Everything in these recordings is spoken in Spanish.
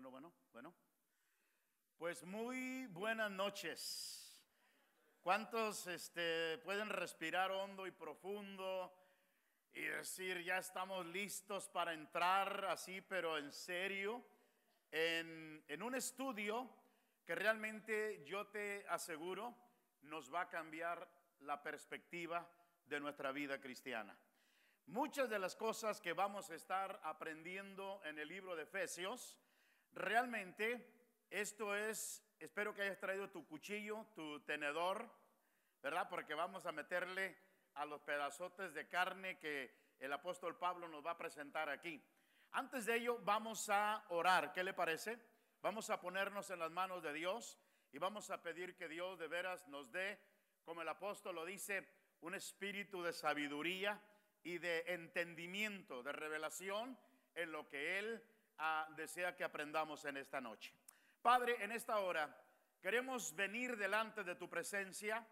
bueno, bueno, bueno. Pues muy buenas noches. ¿Cuántos este, pueden respirar hondo y profundo y decir, ya estamos listos para entrar así, pero en serio, en, en un estudio que realmente yo te aseguro nos va a cambiar la perspectiva de nuestra vida cristiana? Muchas de las cosas que vamos a estar aprendiendo en el libro de Efesios, realmente esto es, espero que hayas traído tu cuchillo, tu tenedor, ¿verdad? Porque vamos a meterle a los pedazotes de carne que el apóstol Pablo nos va a presentar aquí. Antes de ello, vamos a orar. ¿Qué le parece? Vamos a ponernos en las manos de Dios y vamos a pedir que Dios de veras nos dé, como el apóstol lo dice, un espíritu de sabiduría y de entendimiento, de revelación en lo que Él ah, desea que aprendamos en esta noche. Padre, en esta hora queremos venir delante de tu presencia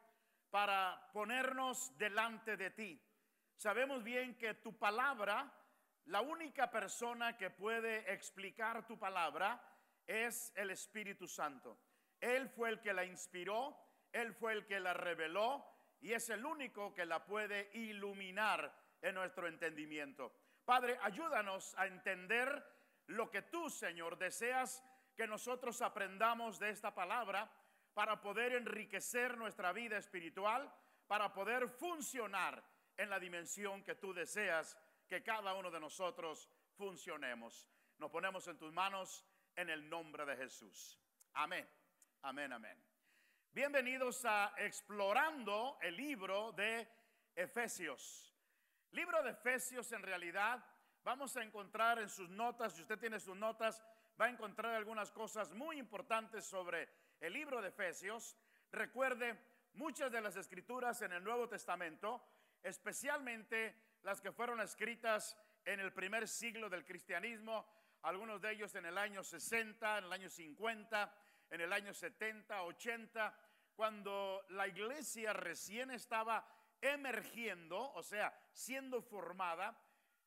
para ponernos delante de ti. Sabemos bien que tu palabra, la única persona que puede explicar tu palabra es el Espíritu Santo. Él fue el que la inspiró, Él fue el que la reveló y es el único que la puede iluminar en nuestro entendimiento. Padre, ayúdanos a entender lo que tú, Señor, deseas que nosotros aprendamos de esta palabra para poder enriquecer nuestra vida espiritual, para poder funcionar en la dimensión que tú deseas que cada uno de nosotros funcionemos. Nos ponemos en tus manos en el nombre de Jesús. Amén, amén, amén. Bienvenidos a Explorando el libro de Efesios. Libro de Efesios en realidad vamos a encontrar en sus notas, si usted tiene sus notas, va a encontrar algunas cosas muy importantes sobre el libro de Efesios. Recuerde, muchas de las escrituras en el Nuevo Testamento, especialmente las que fueron escritas en el primer siglo del cristianismo, algunos de ellos en el año 60, en el año 50, en el año 70, 80, cuando la iglesia recién estaba emergiendo, o sea, siendo formada,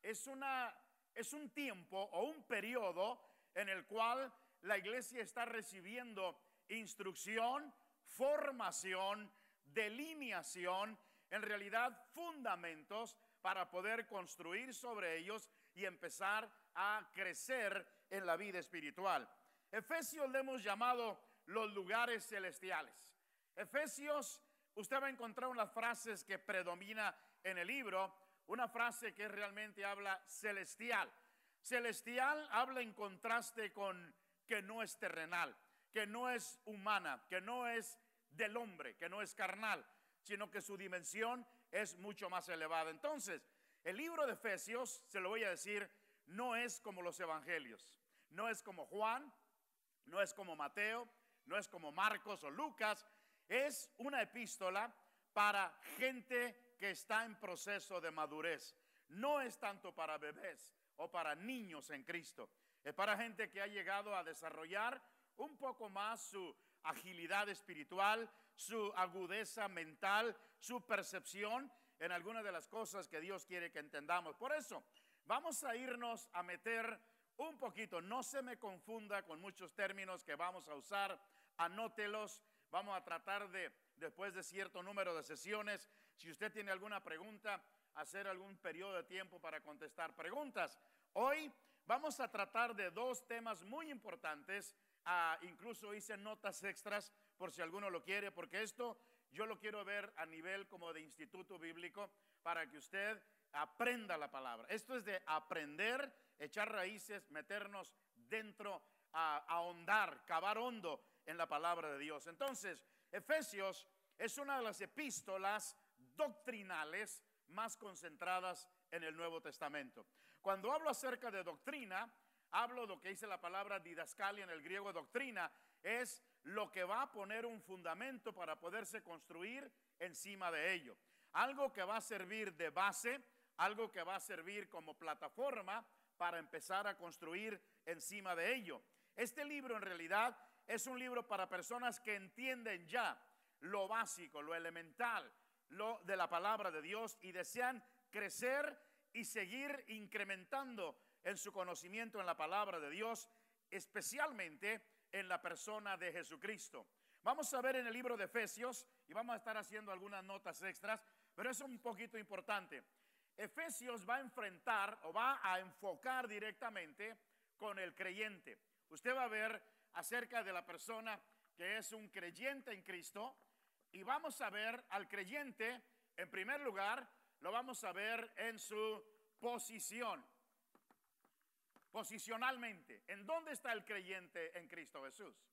es, una, es un tiempo o un periodo en el cual la iglesia está recibiendo instrucción, formación, delineación, en realidad fundamentos para poder construir sobre ellos y empezar a crecer en la vida espiritual. Efesios le hemos llamado los lugares celestiales. Efesios usted va a encontrar unas frases que predomina en el libro, una frase que realmente habla celestial. Celestial habla en contraste con que no es terrenal, que no es humana, que no es del hombre, que no es carnal, sino que su dimensión es mucho más elevada. Entonces, el libro de Efesios, se lo voy a decir, no es como los evangelios, no es como Juan, no es como Mateo, no es como Marcos o Lucas, es una epístola para gente que está en proceso de madurez. No es tanto para bebés o para niños en Cristo. Es para gente que ha llegado a desarrollar un poco más su agilidad espiritual, su agudeza mental, su percepción en algunas de las cosas que Dios quiere que entendamos. Por eso, vamos a irnos a meter un poquito, no se me confunda con muchos términos que vamos a usar, anótelos, Vamos a tratar de, después de cierto número de sesiones, si usted tiene alguna pregunta, hacer algún periodo de tiempo para contestar preguntas. Hoy vamos a tratar de dos temas muy importantes. Ah, incluso hice notas extras por si alguno lo quiere, porque esto yo lo quiero ver a nivel como de instituto bíblico para que usted aprenda la palabra. Esto es de aprender, echar raíces, meternos dentro, a ahondar, cavar hondo en la palabra de Dios. Entonces, Efesios es una de las epístolas doctrinales más concentradas en el Nuevo Testamento. Cuando hablo acerca de doctrina, hablo de lo que dice la palabra didascalia en el griego doctrina, es lo que va a poner un fundamento para poderse construir encima de ello. Algo que va a servir de base, algo que va a servir como plataforma para empezar a construir encima de ello. Este libro en realidad es un libro para personas que entienden ya lo básico, lo elemental, lo de la palabra de Dios y desean crecer y seguir incrementando en su conocimiento en la palabra de Dios especialmente en la persona de Jesucristo. Vamos a ver en el libro de Efesios y vamos a estar haciendo algunas notas extras, pero es un poquito importante. Efesios va a enfrentar o va a enfocar directamente con el creyente. Usted va a ver acerca de la persona que es un creyente en Cristo y vamos a ver al creyente, en primer lugar, lo vamos a ver en su posición. Posicionalmente, ¿en dónde está el creyente en Cristo Jesús?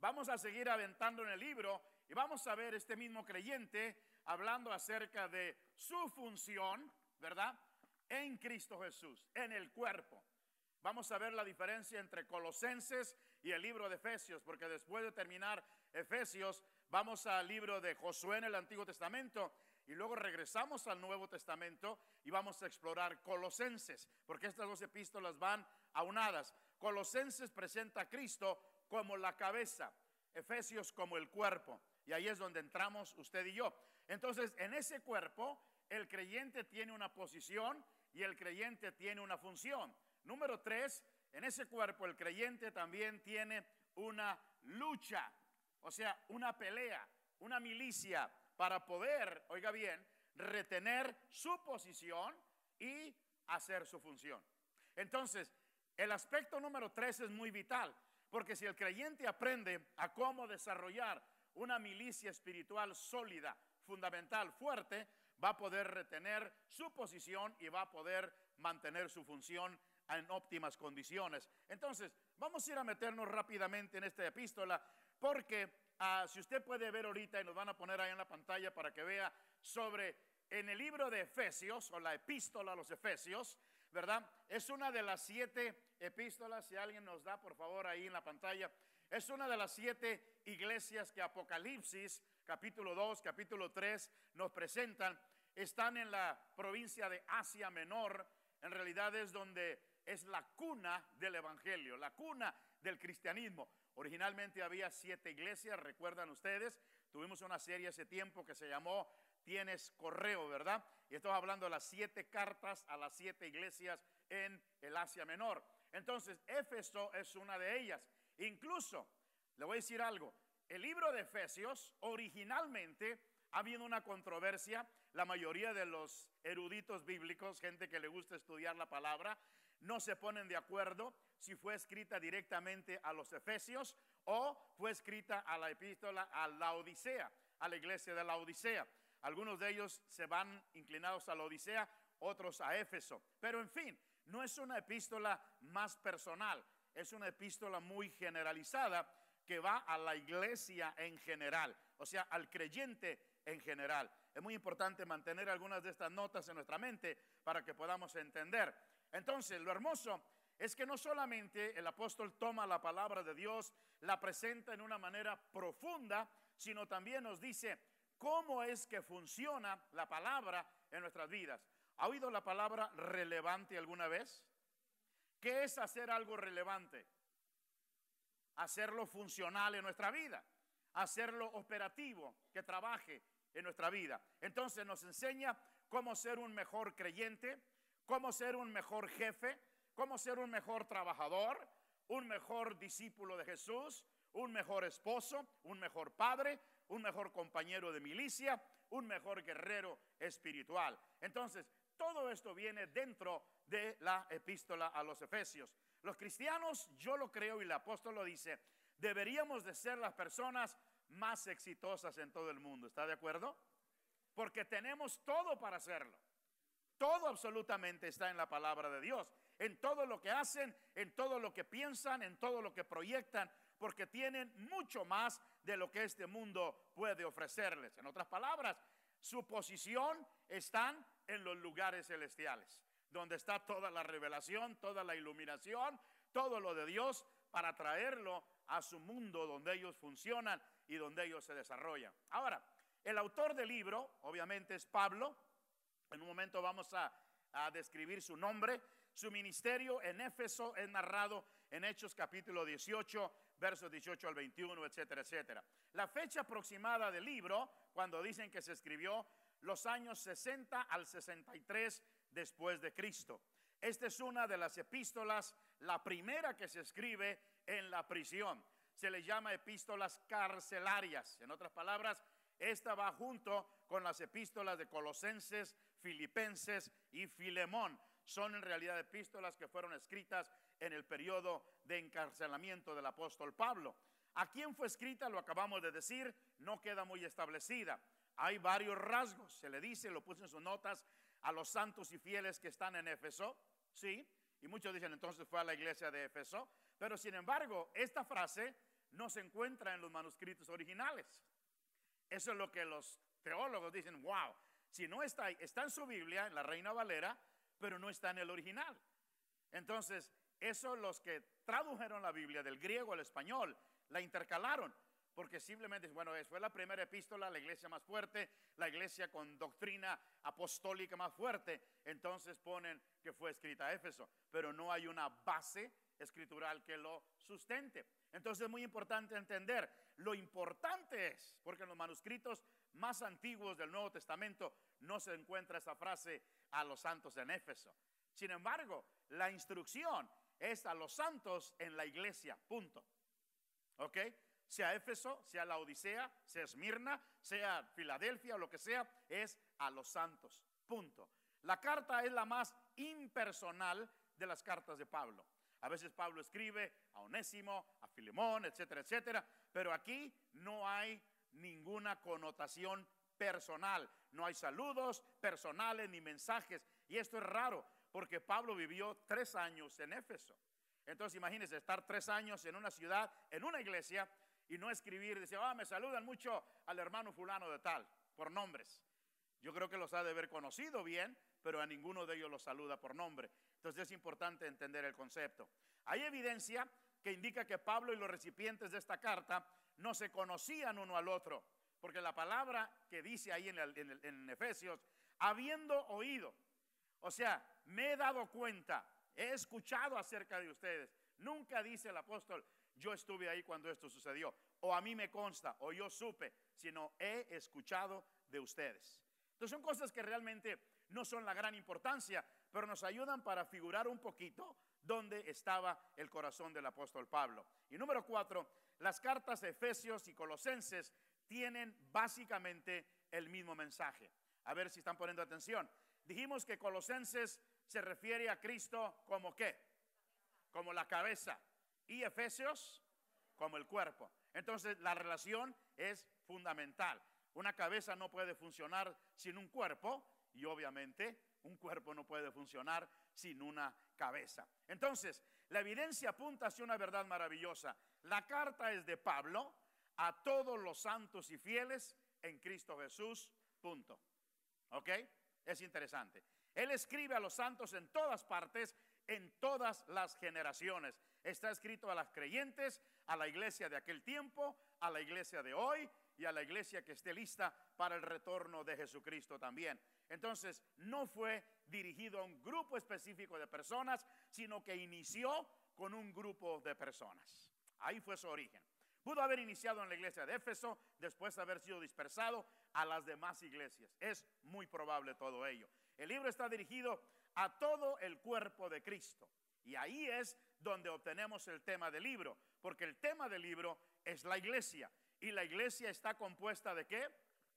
Vamos a seguir aventando en el libro y vamos a ver este mismo creyente hablando acerca de su función, ¿verdad? En Cristo Jesús, en el cuerpo. Vamos a ver la diferencia entre Colosenses y el libro de Efesios, porque después de terminar Efesios, vamos al libro de Josué en el Antiguo Testamento y luego regresamos al Nuevo Testamento y vamos a explorar Colosenses, porque estas dos epístolas van aunadas. Colosenses presenta a Cristo como la cabeza, Efesios como el cuerpo, y ahí es donde entramos usted y yo. Entonces, en ese cuerpo, el creyente tiene una posición y el creyente tiene una función. Número tres, en ese cuerpo el creyente también tiene una lucha, o sea, una pelea, una milicia para poder, oiga bien, retener su posición y hacer su función. Entonces, el aspecto número tres es muy vital, porque si el creyente aprende a cómo desarrollar una milicia espiritual sólida, fundamental, fuerte, va a poder retener su posición y va a poder mantener su función en óptimas condiciones. Entonces, vamos a ir a meternos rápidamente en esta epístola porque ah, si usted puede ver ahorita y nos van a poner ahí en la pantalla para que vea sobre en el libro de Efesios o la epístola a los Efesios, ¿verdad? Es una de las siete epístolas, si alguien nos da por favor ahí en la pantalla, es una de las siete iglesias que Apocalipsis, capítulo 2, capítulo 3, nos presentan. Están en la provincia de Asia Menor, en realidad es donde es la cuna del Evangelio, la cuna del cristianismo. Originalmente había siete iglesias, recuerdan ustedes, tuvimos una serie hace tiempo que se llamó Tienes correo, ¿verdad? Y estamos hablando de las siete cartas a las siete iglesias en el Asia Menor. Entonces, Éfeso es una de ellas. Incluso, le voy a decir algo, el libro de Efesios originalmente ha habido una controversia, la mayoría de los eruditos bíblicos, gente que le gusta estudiar la palabra, no se ponen de acuerdo si fue escrita directamente a los Efesios o fue escrita a la epístola a la Odisea, a la iglesia de la Odisea. Algunos de ellos se van inclinados a la Odisea, otros a Éfeso. Pero en fin, no es una epístola más personal, es una epístola muy generalizada que va a la iglesia en general, o sea, al creyente en general. Es muy importante mantener algunas de estas notas en nuestra mente para que podamos entender. Entonces, lo hermoso es que no solamente el apóstol toma la palabra de Dios, la presenta en una manera profunda, sino también nos dice cómo es que funciona la palabra en nuestras vidas. ¿Ha oído la palabra relevante alguna vez? ¿Qué es hacer algo relevante? Hacerlo funcional en nuestra vida, hacerlo operativo, que trabaje en nuestra vida. Entonces nos enseña cómo ser un mejor creyente, cómo ser un mejor jefe, cómo ser un mejor trabajador, un mejor discípulo de Jesús, un mejor esposo, un mejor padre, un mejor compañero de milicia, un mejor guerrero espiritual. Entonces, todo esto viene dentro de la epístola a los Efesios. Los cristianos, yo lo creo y el apóstol lo dice, deberíamos de ser las personas más exitosas en todo el mundo. ¿Está de acuerdo? Porque tenemos todo para hacerlo. Todo absolutamente está en la palabra de Dios, en todo lo que hacen, en todo lo que piensan, en todo lo que proyectan, porque tienen mucho más de lo que este mundo puede ofrecerles. En otras palabras, su posición están en los lugares celestiales, donde está toda la revelación, toda la iluminación, todo lo de Dios para traerlo a su mundo donde ellos funcionan y donde ellos se desarrollan. Ahora, el autor del libro, obviamente, es Pablo, en un momento vamos a, describir su nombre. Su ministerio en Éfeso es narrado en Hechos capítulo 18, versos 18 al 21, etcétera, etcétera. La fecha aproximada del libro, cuando dicen que se escribió los años 60 al 63 después de Cristo. Esta es una de las epístolas, la primera que se escribe en la prisión. Se les llama epístolas carcelarias. En otras palabras, esta va junto con las epístolas de Colosenses, Filipenses y Filemón. Son en realidad epístolas que fueron escritas en el periodo de encarcelamiento del apóstol Pablo. ¿A quién fue escrita? Lo acabamos de decir, no queda muy establecida. Hay varios rasgos, se le dice, lo puse en sus notas, a los santos y fieles que están en Éfeso, ¿sí? Y muchos dicen entonces fue a la iglesia de Éfeso, pero sin embargo, esta frase no se encuentra en los manuscritos originales. Eso es lo que los teólogos dicen, wow, si no está, está en su Biblia, en la Reina Valera, pero no está en el original. Entonces, eso los que tradujeron la Biblia del griego al español, la intercalaron, porque simplemente, bueno, fue la primera epístola, la iglesia más fuerte, la iglesia con doctrina apostólica más fuerte, entonces ponen que fue escrita a Éfeso, pero no hay una base escritural que lo sustente. Entonces es muy importante entender, lo importante es, porque en los manuscritos más antiguos del Nuevo Testamento no se encuentra esa frase a los santos en Éfeso. Sin embargo, la instrucción es a los santos en la iglesia, punto. ¿Ok? Sea Éfeso, sea la Odisea, sea Esmirna, sea Filadelfia o lo que sea, es a los santos, punto. La carta es la más impersonal de las cartas de Pablo. A veces Pablo escribe a Onésimo, a Filemón, etcétera, etcétera, pero aquí no hay ninguna connotación personal. No hay saludos personales ni mensajes. Y esto es raro, porque Pablo vivió tres años en Éfeso. Entonces imagínense estar tres años en una ciudad, en una iglesia, y no escribir, decir, ah, me saludan mucho al hermano fulano de tal, por nombres. Yo creo que los ha de haber conocido bien, pero a ninguno de ellos los saluda por nombre. Entonces es importante entender el concepto. Hay evidencia que indica que Pablo y los recipientes de esta carta no se conocían uno al otro, porque la palabra que dice ahí en, Efesios, habiendo oído, o sea, me he dado cuenta, he escuchado acerca de ustedes. Nunca dice el apóstol, yo estuve ahí cuando esto sucedió, o a mí me consta, o yo supe, sino he escuchado de ustedes. Entonces son cosas que realmente no son la gran importancia, pero nos ayudan para figurar un poquito dónde estaba el corazón del apóstol Pablo. Y número cuatro, las cartas de Efesios y Colosenses tienen básicamente el mismo mensaje. A ver si están poniendo atención. Dijimos que Colosenses se refiere a Cristo como qué? Como la cabeza. Y Efesios como el cuerpo. Entonces la relación es fundamental. Una cabeza no puede funcionar sin un cuerpo y obviamente un cuerpo no puede funcionar sin una cabeza. Entonces, la evidencia apunta hacia una verdad maravillosa. La carta es de Pablo a todos los santos y fieles en Cristo Jesús. Punto. ¿Ok? Es interesante. Él escribe a los santos en todas partes, en todas las generaciones. Está escrito a las creyentes, a la iglesia de aquel tiempo, a la iglesia de hoy y a la iglesia que esté lista para el retorno de Jesucristo también. Entonces, no fue dirigido a un grupo específico de personas, sino que inició con un grupo de personas. Ahí fue su origen. Pudo haber iniciado en la iglesia de Éfeso, después de haber sido dispersado a las demás iglesias. Es muy probable todo ello. El libro está dirigido a todo el cuerpo de Cristo. Y ahí es donde obtenemos el tema del libro, porque el tema del libro es la iglesia. Y la iglesia está compuesta de qué?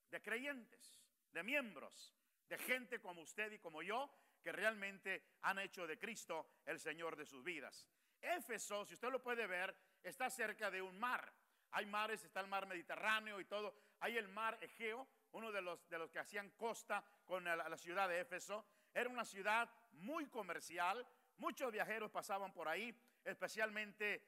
De creyentes, de miembros, de gente como usted y como yo, que realmente han hecho de Cristo el Señor de sus vidas. Éfeso, si usted lo puede ver, está cerca de un mar. Hay mares, está el mar Mediterráneo y todo. Hay el mar Egeo, uno de los, de los que hacían costa con la, la ciudad de Éfeso. Era una ciudad muy comercial, muchos viajeros pasaban por ahí, especialmente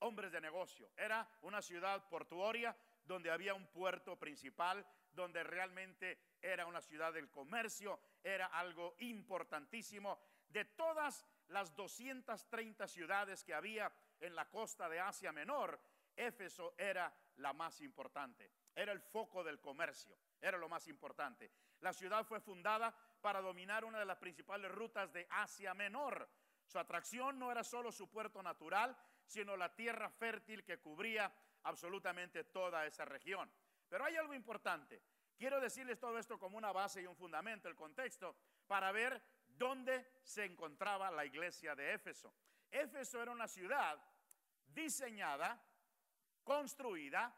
hombres de negocio. Era una ciudad portuaria donde había un puerto principal, donde realmente era una ciudad del comercio, era algo importantísimo. De todas las 230 ciudades que había en la costa de Asia Menor, Éfeso era la más importante, era el foco del comercio, era lo más importante. La ciudad fue fundada para dominar una de las principales rutas de Asia Menor. Su atracción no era solo su puerto natural, sino la tierra fértil que cubría absolutamente toda esa región. Pero hay algo importante. Quiero decirles todo esto como una base y un fundamento, el contexto, para ver dónde se encontraba la iglesia de Éfeso. Éfeso era una ciudad diseñada, construida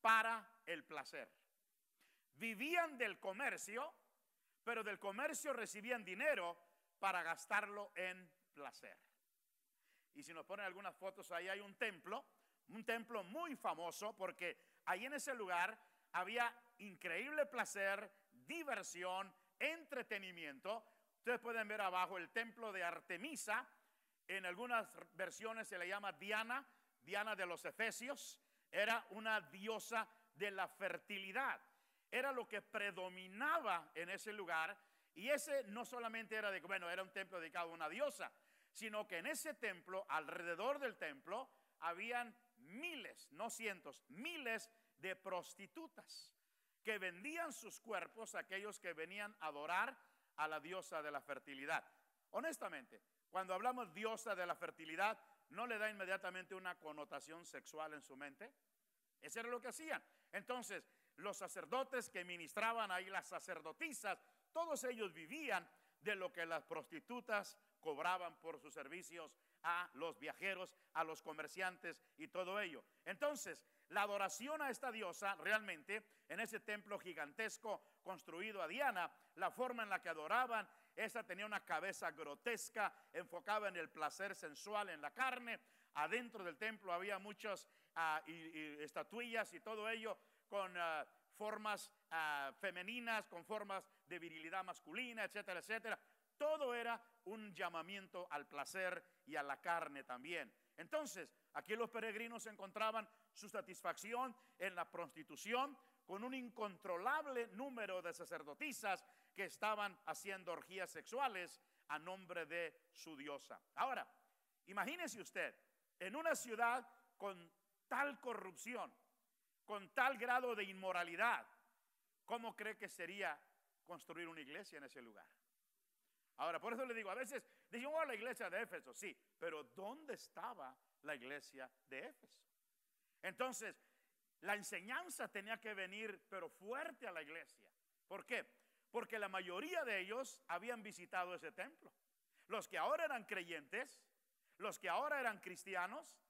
para el placer. Vivían del comercio, pero del comercio recibían dinero para gastarlo en placer. Y si nos ponen algunas fotos, ahí hay un templo, un templo muy famoso, porque ahí en ese lugar había increíble placer, diversión, entretenimiento. Ustedes pueden ver abajo el templo de Artemisa. En algunas versiones se le llama Diana, Diana de los Efesios. Era una diosa de la fertilidad. Era lo que predominaba en ese lugar. Y ese no solamente era de, bueno, era un templo dedicado a una diosa, sino que en ese templo, alrededor del templo, habían miles, no cientos, miles de prostitutas que vendían sus cuerpos a aquellos que venían a adorar a la diosa de la fertilidad. Honestamente, cuando hablamos diosa de la fertilidad, ¿no le da inmediatamente una connotación sexual en su mente? Eso era lo que hacían. Entonces, los sacerdotes que ministraban ahí, las sacerdotisas, todos ellos vivían de lo que las prostitutas cobraban por sus servicios a los viajeros, a los comerciantes y todo ello. Entonces, la adoración a esta diosa realmente en ese templo gigantesco construido a Diana, la forma en la que adoraban, esa tenía una cabeza grotesca, enfocada en el placer sensual en la carne. Adentro del templo había muchas ah, estatuillas y todo ello con ah, formas ah, femeninas, con formas de virilidad masculina, etcétera, etcétera. Todo era un llamamiento al placer y a la carne también. Entonces, aquí los peregrinos encontraban su satisfacción en la prostitución con un incontrolable número de sacerdotisas que estaban haciendo orgías sexuales a nombre de su diosa. Ahora, imagínese usted, en una ciudad con tal corrupción, con tal grado de inmoralidad, ¿cómo cree que sería construir una iglesia en ese lugar? Ahora, por eso le digo, a veces decimos oh, la iglesia de Éfeso, sí, pero ¿dónde estaba la iglesia de Éfeso? Entonces, la enseñanza tenía que venir, pero fuerte a la iglesia. ¿Por qué? Porque la mayoría de ellos habían visitado ese templo. Los que ahora eran creyentes, los que ahora eran cristianos,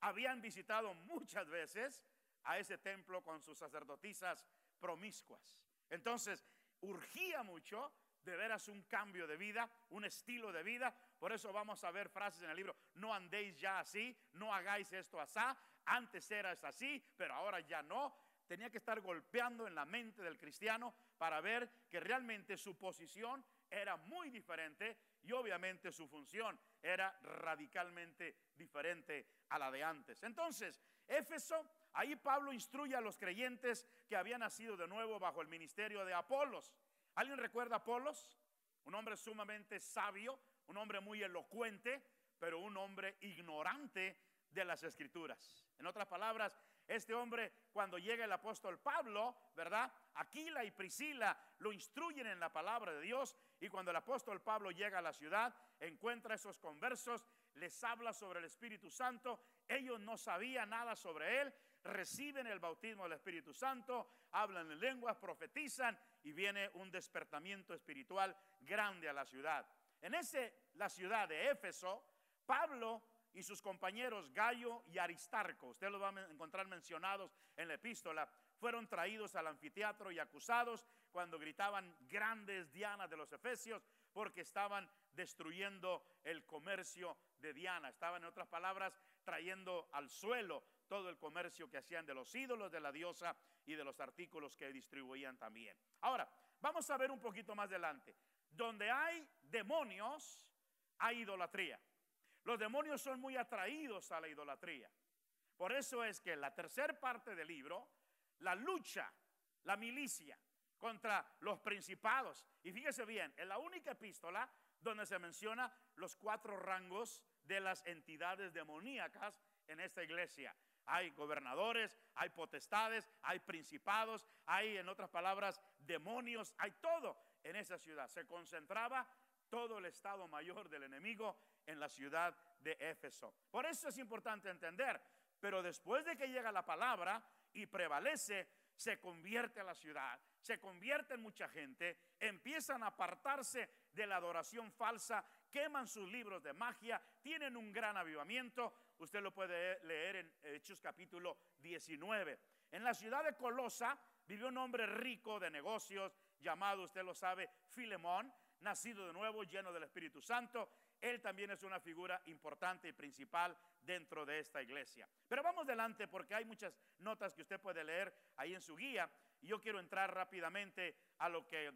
habían visitado muchas veces a ese templo con sus sacerdotisas promiscuas. Entonces, urgía mucho de veras un cambio de vida, un estilo de vida. Por eso vamos a ver frases en el libro, no andéis ya así, no hagáis esto así, antes eras así, pero ahora ya no. Tenía que estar golpeando en la mente del cristiano para ver que realmente su posición era muy diferente y obviamente su función era radicalmente diferente a la de antes. Entonces, Éfeso, ahí Pablo instruye a los creyentes que habían nacido de nuevo bajo el ministerio de Apolos. ¿Alguien recuerda a Apolos? Un hombre sumamente sabio, un hombre muy elocuente, pero un hombre ignorante de las escrituras. En otras palabras, este hombre, cuando llega el apóstol Pablo, ¿verdad? Aquila y Priscila lo instruyen en la palabra de Dios y cuando el apóstol Pablo llega a la ciudad, encuentra esos conversos, les habla sobre el Espíritu Santo, ellos no sabían nada sobre él, reciben el bautismo del Espíritu Santo, hablan en lenguas, profetizan y viene un despertamiento espiritual grande a la ciudad. En ese, la ciudad de Éfeso, Pablo y sus compañeros Gallo y Aristarco, usted los va a encontrar mencionados en la epístola, fueron traídos al anfiteatro y acusados cuando gritaban grandes Dianas de los Efesios porque estaban destruyendo el comercio de Diana. Estaban, en otras palabras, trayendo al suelo todo el comercio que hacían de los ídolos de la diosa y de los artículos que distribuían también. Ahora, vamos a ver un poquito más adelante. Donde hay demonios, hay idolatría. Los demonios son muy atraídos a la idolatría. Por eso es que la tercera parte del libro, la lucha, la milicia contra los principados. Y fíjese bien, es la única epístola donde se menciona los cuatro rangos de las entidades demoníacas en esta iglesia. Hay gobernadores, hay potestades, hay principados, hay, en otras palabras, demonios, hay todo en esa ciudad. Se concentraba todo el estado mayor del enemigo en la ciudad de Éfeso. Por eso es importante entender, pero después de que llega la palabra y prevalece, se convierte a la ciudad, se convierte en mucha gente, empiezan a apartarse de la adoración falsa, queman sus libros de magia, tienen un gran avivamiento. Usted lo puede leer en Hechos capítulo 19. En la ciudad de Colosa vivió un hombre rico de negocios llamado, usted lo sabe, Filemón, nacido de nuevo, lleno del Espíritu Santo. Él también es una figura importante y principal dentro de esta iglesia. Pero vamos adelante porque hay muchas notas que usted puede leer ahí en su guía. Y yo quiero entrar rápidamente a lo que,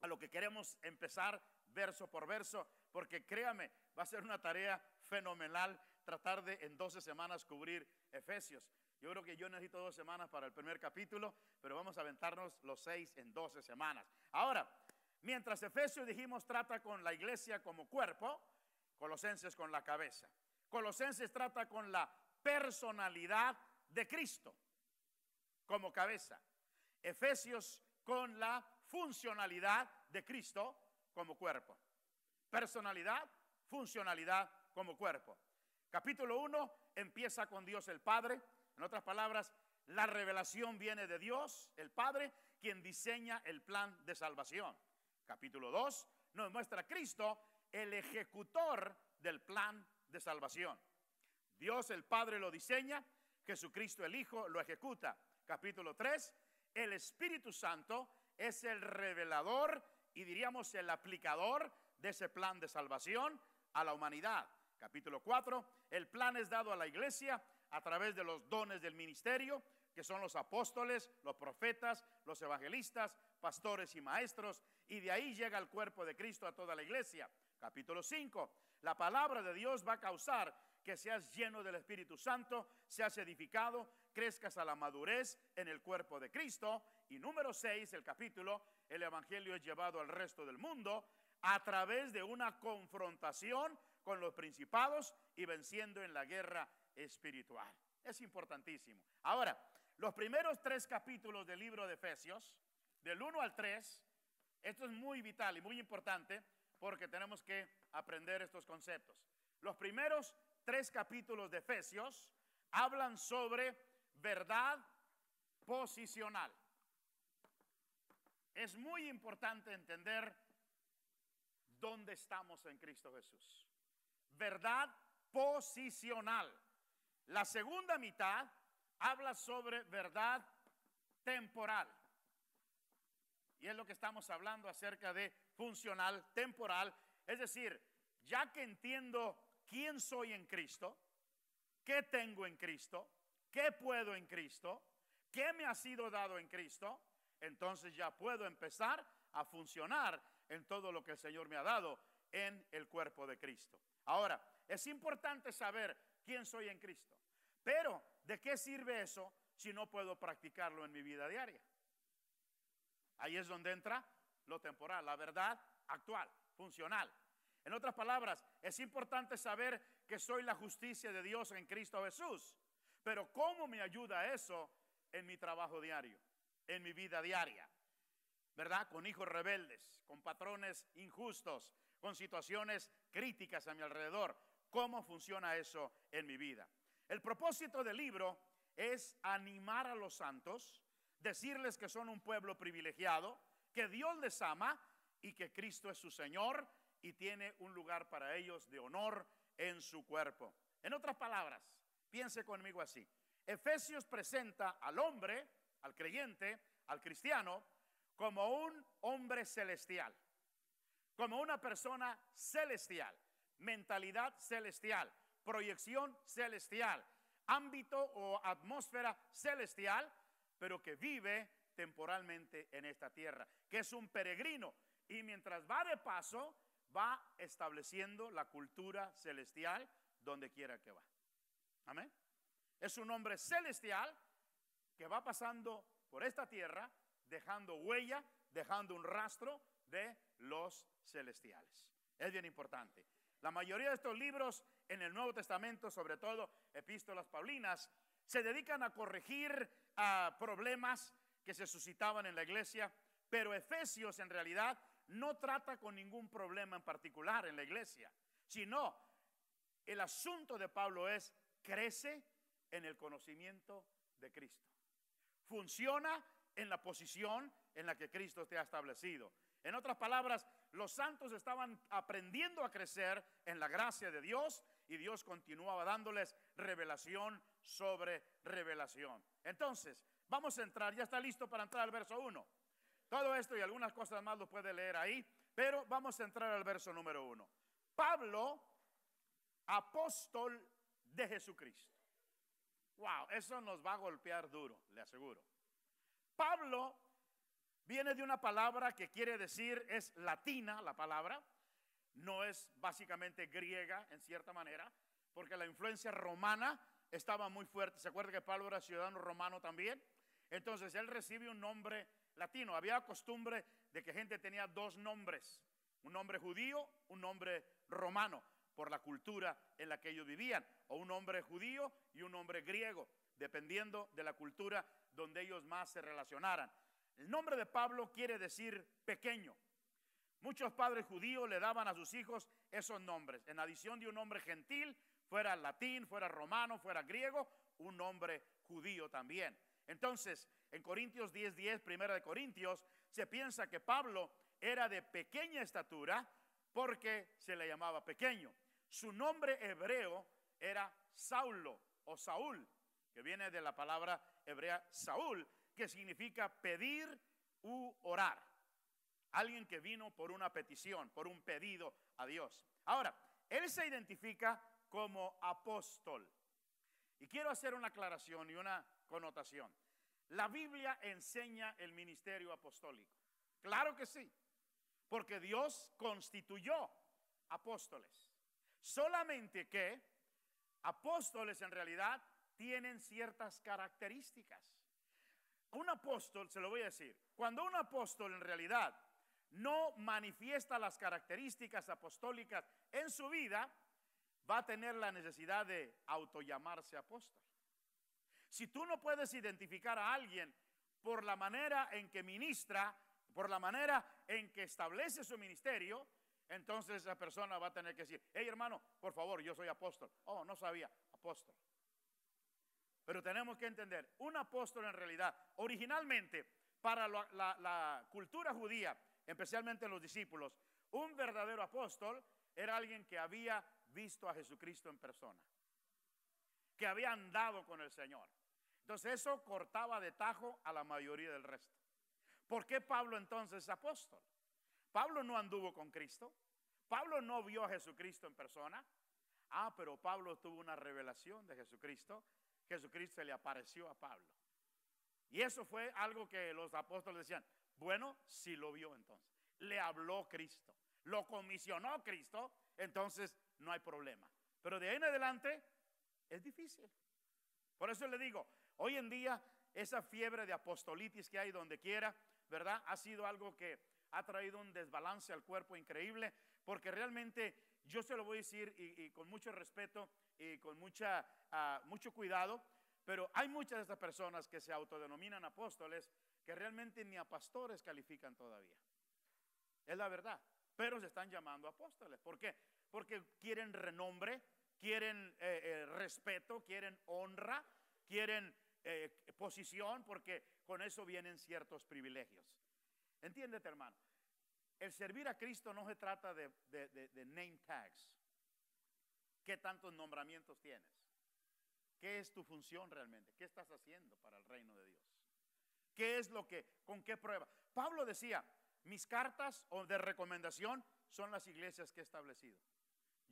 a lo que queremos empezar verso por verso, porque créame, va a ser una tarea fenomenal tratar de en 12 semanas cubrir Efesios. Yo creo que yo necesito dos semanas para el primer capítulo, pero vamos a aventarnos los seis en 12 semanas. Ahora, mientras Efesios dijimos trata con la iglesia como cuerpo, Colosenses con la cabeza. Colosenses trata con la personalidad de Cristo como cabeza. Efesios con la funcionalidad de Cristo como cuerpo. Personalidad, funcionalidad como cuerpo. Capítulo 1 empieza con Dios el Padre. En otras palabras, la revelación viene de Dios, el Padre, quien diseña el plan de salvación. Capítulo 2 nos muestra a Cristo, el ejecutor del plan de salvación. Dios el Padre lo diseña, Jesucristo el Hijo lo ejecuta. Capítulo 3, el Espíritu Santo es el revelador y diríamos el aplicador de ese plan de salvación a la humanidad. Capítulo 4, el plan es dado a la iglesia a través de los dones del ministerio, que son los apóstoles, los profetas, los evangelistas, pastores y maestros, y de ahí llega el cuerpo de Cristo a toda la iglesia. Capítulo 5, la palabra de Dios va a causar que seas lleno del Espíritu Santo, seas edificado, crezcas a la madurez en el cuerpo de Cristo. Y número 6, el capítulo, el Evangelio es llevado al resto del mundo a través de una confrontación con los principados y venciendo en la guerra espiritual. Es importantísimo. Ahora, los primeros tres capítulos del libro de Efesios, del 1 al 3, esto es muy vital y muy importante porque tenemos que aprender estos conceptos. Los primeros tres capítulos de Efesios hablan sobre verdad posicional. Es muy importante entender dónde estamos en Cristo Jesús. Verdad posicional. La segunda mitad habla sobre verdad temporal. Y es lo que estamos hablando acerca de funcional, temporal. Es decir, ya que entiendo quién soy en Cristo, qué tengo en Cristo, qué puedo en Cristo, qué me ha sido dado en Cristo, entonces ya puedo empezar a funcionar en todo lo que el Señor me ha dado en el cuerpo de Cristo. Ahora, es importante saber quién soy en Cristo, pero ¿de qué sirve eso si no puedo practicarlo en mi vida diaria? Ahí es donde entra lo temporal, la verdad actual, funcional. En otras palabras, es importante saber que soy la justicia de Dios en Cristo Jesús. Pero ¿cómo me ayuda eso en mi trabajo diario, en mi vida diaria? ¿Verdad? Con hijos rebeldes, con patrones injustos, con situaciones críticas a mi alrededor. ¿Cómo funciona eso en mi vida? El propósito del libro es animar a los santos, decirles que son un pueblo privilegiado, que Dios les ama y que Cristo es su Señor y tiene un lugar para ellos de honor en su cuerpo. En otras palabras, piense conmigo así. Efesios presenta al hombre, al creyente, al cristiano, como un hombre celestial, como una persona celestial, mentalidad celestial, proyección celestial, ámbito o atmósfera celestial, pero que vive temporalmente en esta tierra, que es un peregrino y mientras va de paso, va estableciendo la cultura celestial donde quiera que va. Amén. Es un hombre celestial que va pasando por esta tierra, dejando huella, dejando un rastro de los celestiales. Es bien importante. La mayoría de estos libros en el Nuevo Testamento, sobre todo epístolas paulinas, se dedican a corregir a problemas que se suscitaban en la iglesia, pero Efesios en realidad no trata con ningún problema en particular en la iglesia, sino el asunto de Pablo es crece en el conocimiento de Cristo. Funciona en la posición en la que Cristo te ha establecido. En otras palabras, los santos estaban aprendiendo a crecer en la gracia de Dios y Dios continuaba dándoles revelación sobre revelación. Entonces, vamos a entrar, ya está listo para entrar al verso 1. Todo esto y algunas cosas más lo puede leer ahí, pero vamos a entrar al verso número 1. Pablo, apóstol de Jesucristo. Wow, eso nos va a golpear duro, le aseguro. Pablo viene de una palabra que quiere decir, es latina la palabra, no es básicamente griega en cierta manera, porque la influencia romana estaba muy fuerte. ¿Se acuerda que Pablo era ciudadano romano también? Entonces él recibe un nombre latino. Había costumbre de que gente tenía dos nombres, un nombre judío, un nombre romano, por la cultura en la que ellos vivían, o un nombre judío y un nombre griego, dependiendo de la cultura donde ellos más se relacionaran. El nombre de Pablo quiere decir pequeño. Muchos padres judíos le daban a sus hijos esos nombres. En adición de un nombre gentil, fuera latín, fuera romano, fuera griego, un nombre judío también. Entonces, en Corintios 10:10, 10, primera de Corintios, se piensa que Pablo era de pequeña estatura porque se le llamaba pequeño. Su nombre hebreo era Saulo o Saúl, que viene de la palabra hebrea Saúl, que significa pedir u orar. Alguien que vino por una petición, por un pedido a Dios. Ahora, él se identifica como apóstol. Y quiero hacer una aclaración y una connotación. La Biblia enseña el ministerio apostólico. Claro que sí, porque Dios constituyó apóstoles. Solamente que apóstoles en realidad tienen ciertas características. Un apóstol, se lo voy a decir, cuando un apóstol en realidad no manifiesta las características apostólicas en su vida, va a tener la necesidad de autollamarse apóstol. Si tú no puedes identificar a alguien por la manera en que ministra, por la manera en que establece su ministerio, entonces esa persona va a tener que decir, hey hermano, por favor, yo soy apóstol. Oh, no sabía, apóstol. Pero tenemos que entender, un apóstol en realidad, originalmente, para la, la cultura judía, especialmente los discípulos, un verdadero apóstol era alguien que había visto a Jesucristo en persona, que había andado con el Señor. Entonces eso cortaba de tajo a la mayoría del resto. ¿Por qué Pablo entonces es apóstol? Pablo no anduvo con Cristo. Pablo no vio a Jesucristo en persona. Ah, pero Pablo tuvo una revelación de Jesucristo. Jesucristo le apareció a Pablo. Y eso fue algo que los apóstoles decían, bueno, si lo vio entonces. Le habló Cristo. Lo comisionó Cristo. Entonces no hay problema. Pero de ahí en adelante es difícil. Por eso le digo, hoy en día esa fiebre de apostolitis que hay donde quiera, ¿verdad? Ha sido algo que ha traído un desbalance al cuerpo increíble, porque realmente yo se lo voy a decir y, con mucho respeto y con mucha, ah, mucho cuidado, pero hay muchas de estas personas que se autodenominan apóstoles que realmente ni a pastores califican todavía. Es la verdad, pero se están llamando apóstoles. ¿Por qué? Porque quieren renombre, quieren eh, eh, respeto, quieren honra, quieren eh, posición, porque con eso vienen ciertos privilegios. Entiéndete, hermano. El servir a Cristo no se trata de, de name tags. ¿Qué tantos nombramientos tienes? ¿Qué es tu función realmente? ¿Qué estás haciendo para el reino de Dios? ¿Qué es lo que, con qué prueba? Pablo decía, mis cartas o de recomendación son las iglesias que he establecido.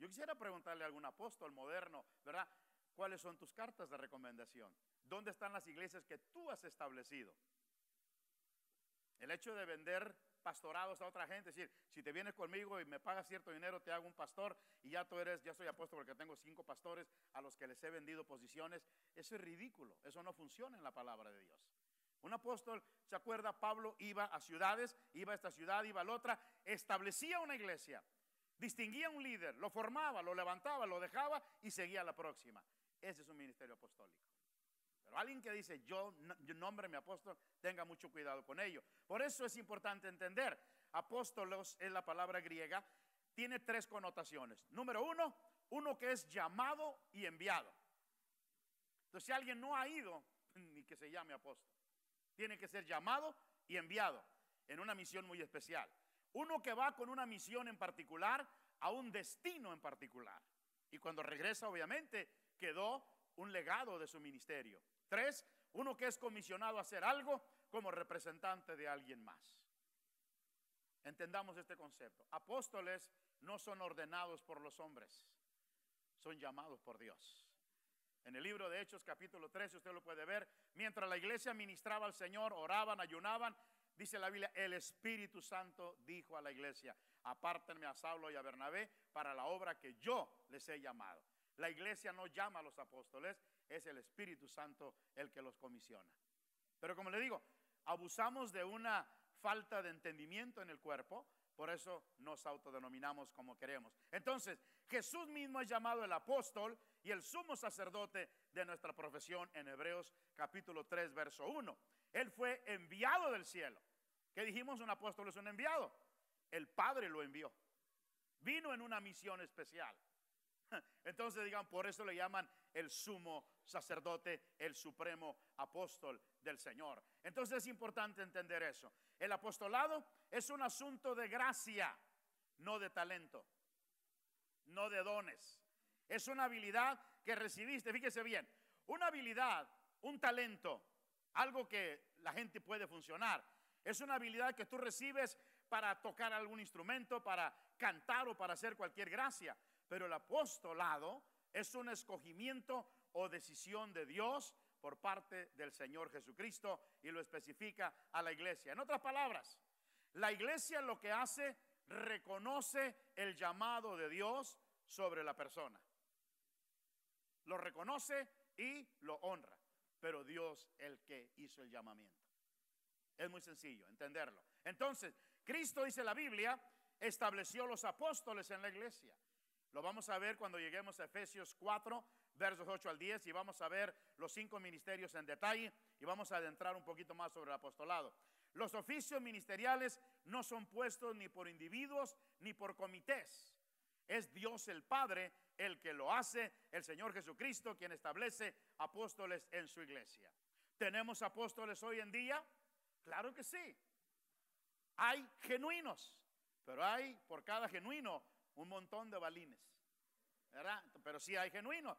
Yo quisiera preguntarle a algún apóstol moderno, ¿verdad? ¿Cuáles son tus cartas de recomendación? ¿Dónde están las iglesias que tú has establecido? El hecho de vender pastorados a otra gente, es decir, si te vienes conmigo y me pagas cierto dinero, te hago un pastor y ya tú eres, ya soy apóstol porque tengo cinco pastores a los que les he vendido posiciones, eso es ridículo, eso no funciona en la palabra de Dios. Un apóstol, ¿se acuerda? Pablo iba a ciudades, iba a esta ciudad, iba a la otra, establecía una iglesia, distinguía un líder, lo formaba, lo levantaba, lo dejaba y seguía a la próxima. Ese es un ministerio apostólico. Pero alguien que dice, yo, yo nombre mi apóstol, tenga mucho cuidado con ello. Por eso es importante entender, apóstolos es la palabra griega, tiene tres connotaciones. Número uno, uno que es llamado y enviado. Entonces, si alguien no ha ido, ni que se llame apóstol. Tiene que ser llamado y enviado en una misión muy especial. Uno que va con una misión en particular a un destino en particular. Y cuando regresa, obviamente, quedó un legado de su ministerio. Tres, uno que es comisionado a hacer algo como representante de alguien más. Entendamos este concepto. Apóstoles no son ordenados por los hombres, son llamados por Dios. En el libro de Hechos capítulo 13 usted lo puede ver, mientras la iglesia ministraba al Señor, oraban, ayunaban, dice la Biblia, el Espíritu Santo dijo a la iglesia, apártenme a Saulo y a Bernabé para la obra que yo les he llamado. La iglesia no llama a los apóstoles, es el Espíritu Santo el que los comisiona. Pero como le digo, abusamos de una falta de entendimiento en el cuerpo, por eso nos autodenominamos como queremos. Entonces, Jesús mismo es llamado el apóstol y el sumo sacerdote de nuestra profesión en Hebreos capítulo 3, verso 1. Él fue enviado del cielo. ¿Qué dijimos? Un apóstol es un enviado. El Padre lo envió. Vino en una misión especial. Entonces digan, por eso le llaman el sumo sacerdote, el supremo apóstol del Señor. Entonces es importante entender eso. El apostolado es un asunto de gracia, no de talento, no de dones. Es una habilidad que recibiste, fíjese bien, una habilidad, un talento, algo que la gente puede funcionar. Es una habilidad que tú recibes para tocar algún instrumento, para cantar o para hacer cualquier gracia. Pero el apostolado es un escogimiento o decisión de Dios por parte del Señor Jesucristo y lo especifica a la iglesia. En otras palabras, la iglesia lo que hace reconoce el llamado de Dios sobre la persona. Lo reconoce y lo honra, pero Dios el que hizo el llamamiento. Es muy sencillo entenderlo. Entonces, Cristo dice la Biblia, estableció los apóstoles en la iglesia. Lo vamos a ver cuando lleguemos a Efesios 4, versos 8 al 10, y vamos a ver los cinco ministerios en detalle y vamos a adentrar un poquito más sobre el apostolado. Los oficios ministeriales no son puestos ni por individuos ni por comités. Es Dios el Padre el que lo hace, el Señor Jesucristo quien establece apóstoles en su iglesia. ¿Tenemos apóstoles hoy en día? Claro que sí. Hay genuinos, pero hay por cada genuino un montón de balines. Pero sí hay genuinos.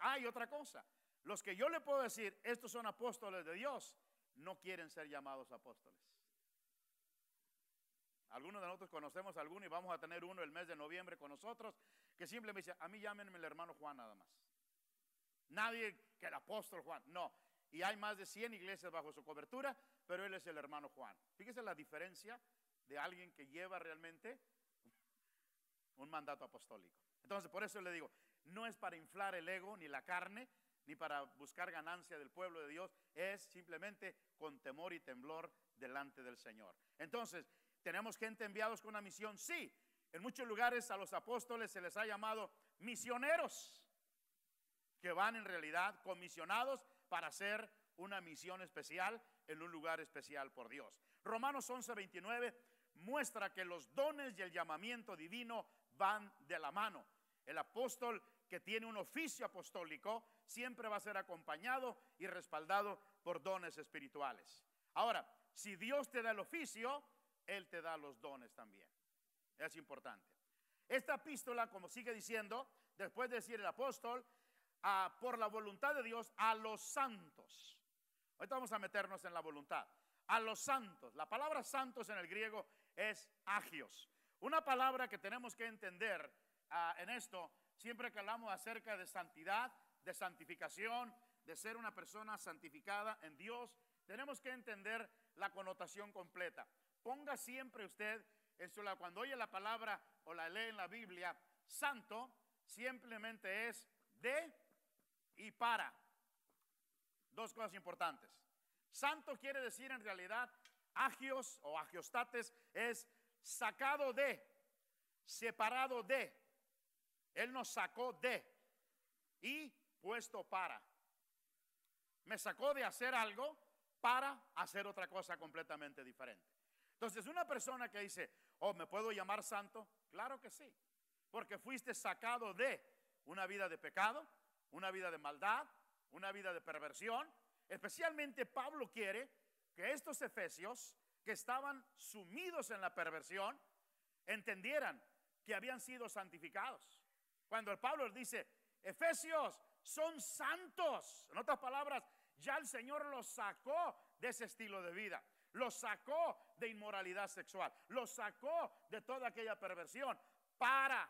Hay otra cosa. Los que yo le puedo decir, estos son apóstoles de Dios, no quieren ser llamados apóstoles. Algunos de nosotros conocemos a alguno y vamos a tener uno el mes de noviembre con nosotros que simplemente dice, a mí llámenme el hermano Juan nada más. Nadie que el apóstol Juan, no. Y hay más de 100 iglesias bajo su cobertura, pero él es el hermano Juan. Fíjese la diferencia de alguien que lleva realmente un mandato apostólico. Entonces, por eso le digo, no es para inflar el ego ni la carne, ni para buscar ganancia del pueblo de Dios, es simplemente con temor y temblor delante del Señor. Entonces, ¿tenemos gente enviados con una misión? Sí. En muchos lugares a los apóstoles se les ha llamado misioneros, que van en realidad comisionados para hacer una misión especial en un lugar especial por Dios. Romanos 11:29 muestra que los dones y el llamamiento divino van de la mano. El apóstol que tiene un oficio apostólico siempre va a ser acompañado y respaldado por dones espirituales. Ahora, si Dios te da el oficio, Él te da los dones también. Es importante. Esta epístola, como sigue diciendo, después de decir el apóstol, por la voluntad de Dios a los santos. Ahorita vamos a meternos en la voluntad. A los santos. La palabra santos en el griego es agios. Una palabra que tenemos que entender ah, en esto, siempre que hablamos acerca de santidad, de santificación, de ser una persona santificada en Dios, tenemos que entender la connotación completa. Ponga siempre usted, cuando oye la palabra o la lee en la Biblia, santo, simplemente es de y para. Dos cosas importantes. Santo quiere decir en realidad, agios o agiostates es sacado de, separado de. Él nos sacó de y puesto para. Me sacó de hacer algo para hacer otra cosa completamente diferente. Entonces, una persona que dice, oh, ¿me puedo llamar santo? Claro que sí, porque fuiste sacado de una vida de pecado, una vida de maldad, una vida de perversión. Especialmente Pablo quiere que estos efesios que estaban sumidos en la perversión, entendieran que habían sido santificados. Cuando el Pablo dice, Efesios son santos, en otras palabras, ya el Señor los sacó de ese estilo de vida, los sacó de inmoralidad sexual, los sacó de toda aquella perversión para,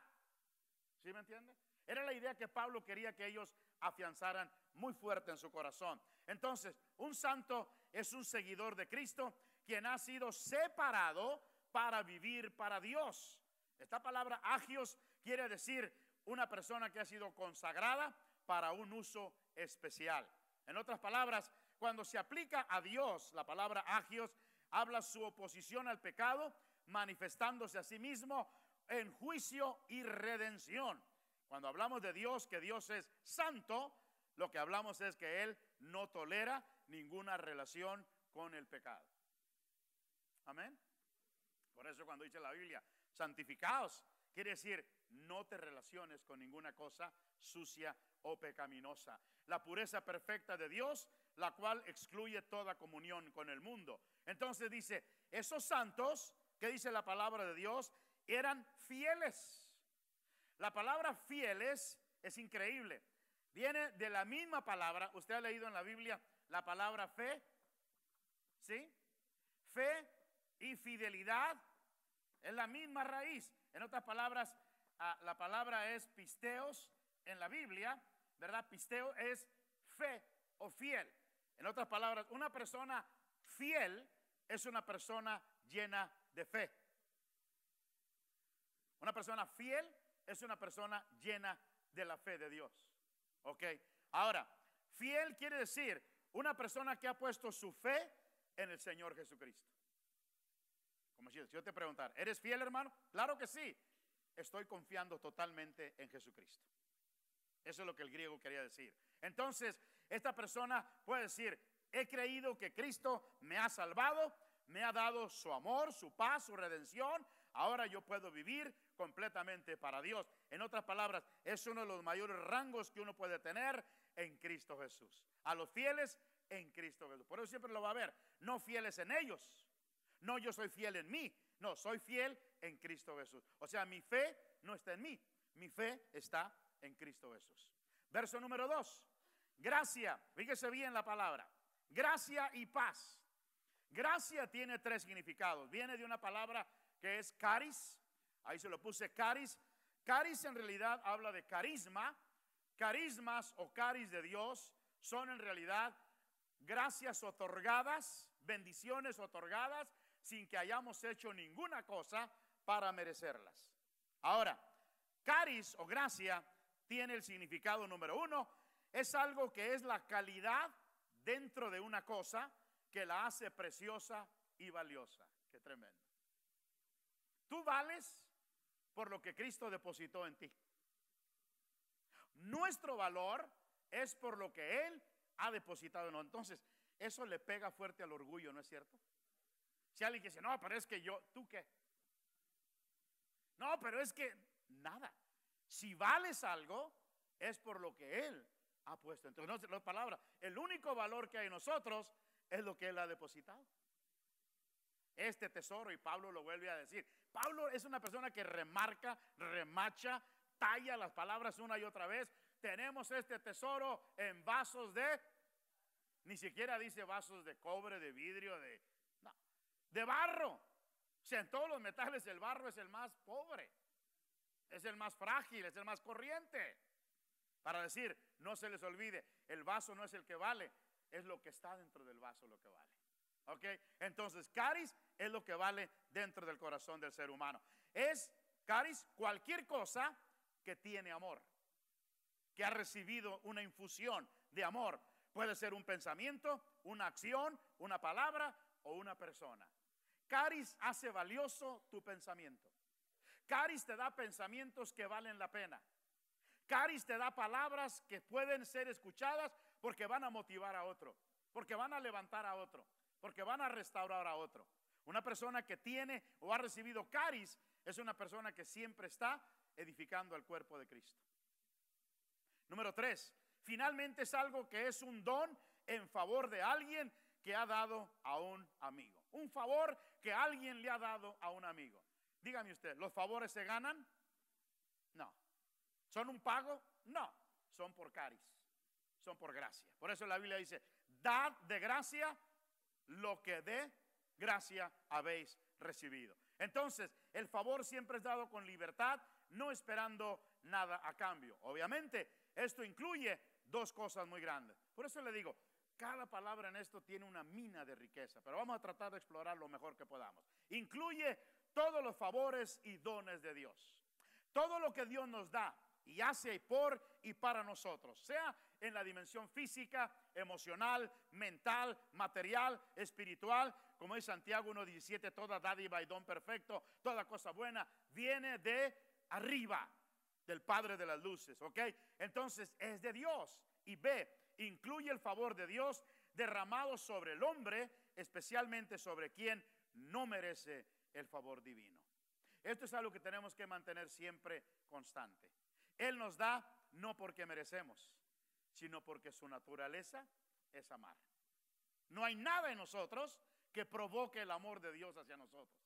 ¿sí me entiende? Era la idea que Pablo quería que ellos afianzaran muy fuerte en su corazón. Entonces, un santo es un seguidor de Cristo quien ha sido separado para vivir para Dios. Esta palabra agios quiere decir una persona que ha sido consagrada para un uso especial. En otras palabras, cuando se aplica a Dios la palabra agios, habla su oposición al pecado, manifestándose a sí mismo en juicio y redención. Cuando hablamos de Dios, que Dios es santo, lo que hablamos es que Él no tolera ninguna relación con el pecado. Amén. Por eso cuando dice la Biblia, santificados, quiere decir no te relaciones con ninguna cosa sucia o pecaminosa. La pureza perfecta de Dios, la cual excluye toda comunión con el mundo. Entonces dice, esos santos, que dice la palabra de Dios, eran fieles. La palabra fieles es increíble. Viene de la misma palabra, usted ha leído en la Biblia la palabra fe, ¿sí? Fe y fidelidad es la misma raíz. En otras palabras, ah, la palabra es pisteos en la Biblia, ¿verdad? Pisteo es fe o fiel. En otras palabras, una persona fiel es una persona llena de fe. Una persona fiel es una persona llena de la fe de Dios. ¿Ok? Ahora, fiel quiere decir una persona que ha puesto su fe en el Señor Jesucristo. Como si yo te preguntara, ¿eres fiel hermano? Claro que sí. Estoy confiando totalmente en Jesucristo. Eso es lo que el griego quería decir. Entonces, esta persona puede decir, he creído que Cristo me ha salvado, me ha dado su amor, su paz, su redención. Ahora yo puedo vivir completamente para Dios. En otras palabras, es uno de los mayores rangos que uno puede tener en Cristo Jesús. A los fieles en Cristo Jesús. Por eso siempre lo va a ver. No fieles en ellos, no, yo soy fiel en mí. No, soy fiel en Cristo Jesús. O sea, mi fe no está en mí. Mi fe está en Cristo Jesús. Verso número dos. Gracia. Fíjese bien la palabra. Gracia y paz. Gracia tiene tres significados. Viene de una palabra que es caris. Ahí se lo puse caris. Caris en realidad habla de carisma. Carismas o caris de Dios son en realidad gracias otorgadas, bendiciones otorgadas sin que hayamos hecho ninguna cosa para merecerlas. Ahora, caris o gracia tiene el significado número uno, es algo que es la calidad dentro de una cosa que la hace preciosa y valiosa. Qué tremendo. Tú vales por lo que Cristo depositó en ti. Nuestro valor es por lo que Él ha depositado en nosotros. Entonces, eso le pega fuerte al orgullo, ¿no es cierto? Si alguien dice, no, pero es que yo, ¿tú qué? No, pero es que nada. Si vales algo, es por lo que Él ha puesto. Entonces, no, palabras, el único valor que hay en nosotros es lo que Él ha depositado. Este tesoro, y Pablo lo vuelve a decir. Pablo es una persona que remarca, remacha, talla las palabras una y otra vez. Tenemos este tesoro en vasos de, ni siquiera dice vasos de cobre, de vidrio, de de barro. Sea, en todos los metales el barro es el más pobre, es el más frágil, es el más corriente. Para decir, no se les olvide, el vaso no es el que vale, es lo que está dentro del vaso lo que vale. ¿Ok? Entonces, caris es lo que vale dentro del corazón del ser humano. Es, caris, cualquier cosa que tiene amor, que ha recibido una infusión de amor. Puede ser un pensamiento, una acción, una palabra o una persona. Caris hace valioso tu pensamiento. Caris te da pensamientos que valen la pena. Caris te da palabras que pueden ser escuchadas porque van a motivar a otro, porque van a levantar a otro, porque van a restaurar a otro. Una persona que tiene o ha recibido caris es una persona que siempre está edificando al cuerpo de Cristo. Número tres, finalmente es algo que es un don en favor de alguien que ha dado a un amigo. Un favor que alguien le ha dado a un amigo. Dígame usted, ¿los favores se ganan? No. ¿Son un pago? No. Son por caris. Son por gracia. Por eso la Biblia dice, dad de gracia lo que de gracia habéis recibido. Entonces, el favor siempre es dado con libertad, no esperando nada a cambio. Obviamente, esto incluye dos cosas muy grandes. Por eso le digo, cada palabra en esto tiene una mina de riqueza, pero vamos a tratar de explorar lo mejor que podamos. Incluye todos los favores y dones de Dios. Todo lo que Dios nos da y hace por y para nosotros, sea en la dimensión física, emocional, mental, material, espiritual, como dice Santiago 1.17, toda dádiva y don perfecto, toda cosa buena, viene de arriba, del Padre de las Luces, ¿ok? Entonces es de Dios. Y ve, incluye el favor de Dios derramado sobre el hombre, especialmente sobre quien no merece el favor divino. Esto es algo que tenemos que mantener siempre constante. Él nos da no porque merecemos, sino porque su naturaleza es amar. No hay nada en nosotros que provoque el amor de Dios hacia nosotros.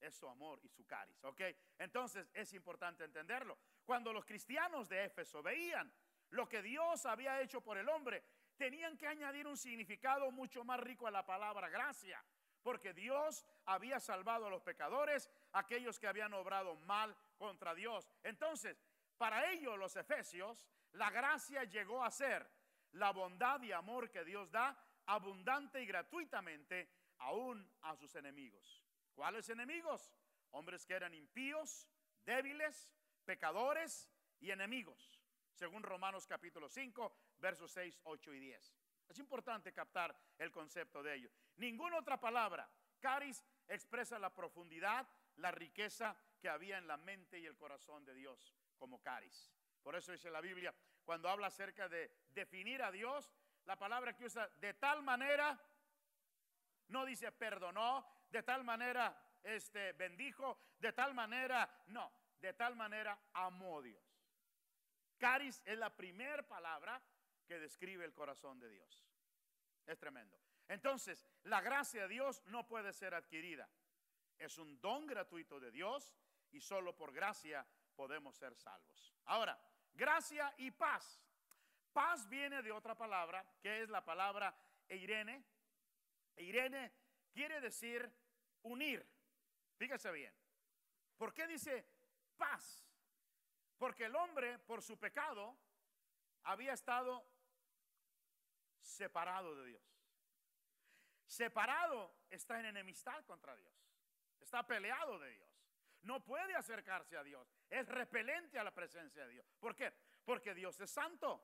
Es su amor y su cariz, ¿ok? Entonces es importante entenderlo. Cuando los cristianos de Éfeso veían lo que Dios había hecho por el hombre, tenían que añadir un significado mucho más rico a la palabra gracia porque Dios había salvado a los pecadores, aquellos que habían obrado mal contra Dios. Entonces, para ellos los efesios, la gracia llegó a ser la bondad y amor que Dios da abundante y gratuitamente aún a sus enemigos. ¿Cuáles enemigos? Hombres que eran impíos, débiles, pecadores y enemigos, según Romanos capítulo 5, versos 6, 8 y 10. Es importante captar el concepto de ello. Ninguna otra palabra, caris, expresa la profundidad, la riqueza que había en la mente y el corazón de Dios como caris. Por eso dice la Biblia, cuando habla acerca de definir a Dios, la palabra que usa de tal manera, no dice perdonó, de tal manera este, bendijo, de tal manera, no, de tal manera amó Dios. Caris es la primera palabra que describe el corazón de Dios. Es tremendo. Entonces, la gracia de Dios no puede ser adquirida. Es un don gratuito de Dios y solo por gracia podemos ser salvos. Ahora, gracia y paz. Paz viene de otra palabra, que es la palabra Eirene. Eirene quiere decir unir. Fíjese bien. ¿Por qué dice paz? Porque el hombre, por su pecado, había estado separado de Dios. Separado está en enemistad contra Dios. Está peleado de Dios. No puede acercarse a Dios. Es repelente a la presencia de Dios. ¿Por qué? Porque Dios es santo.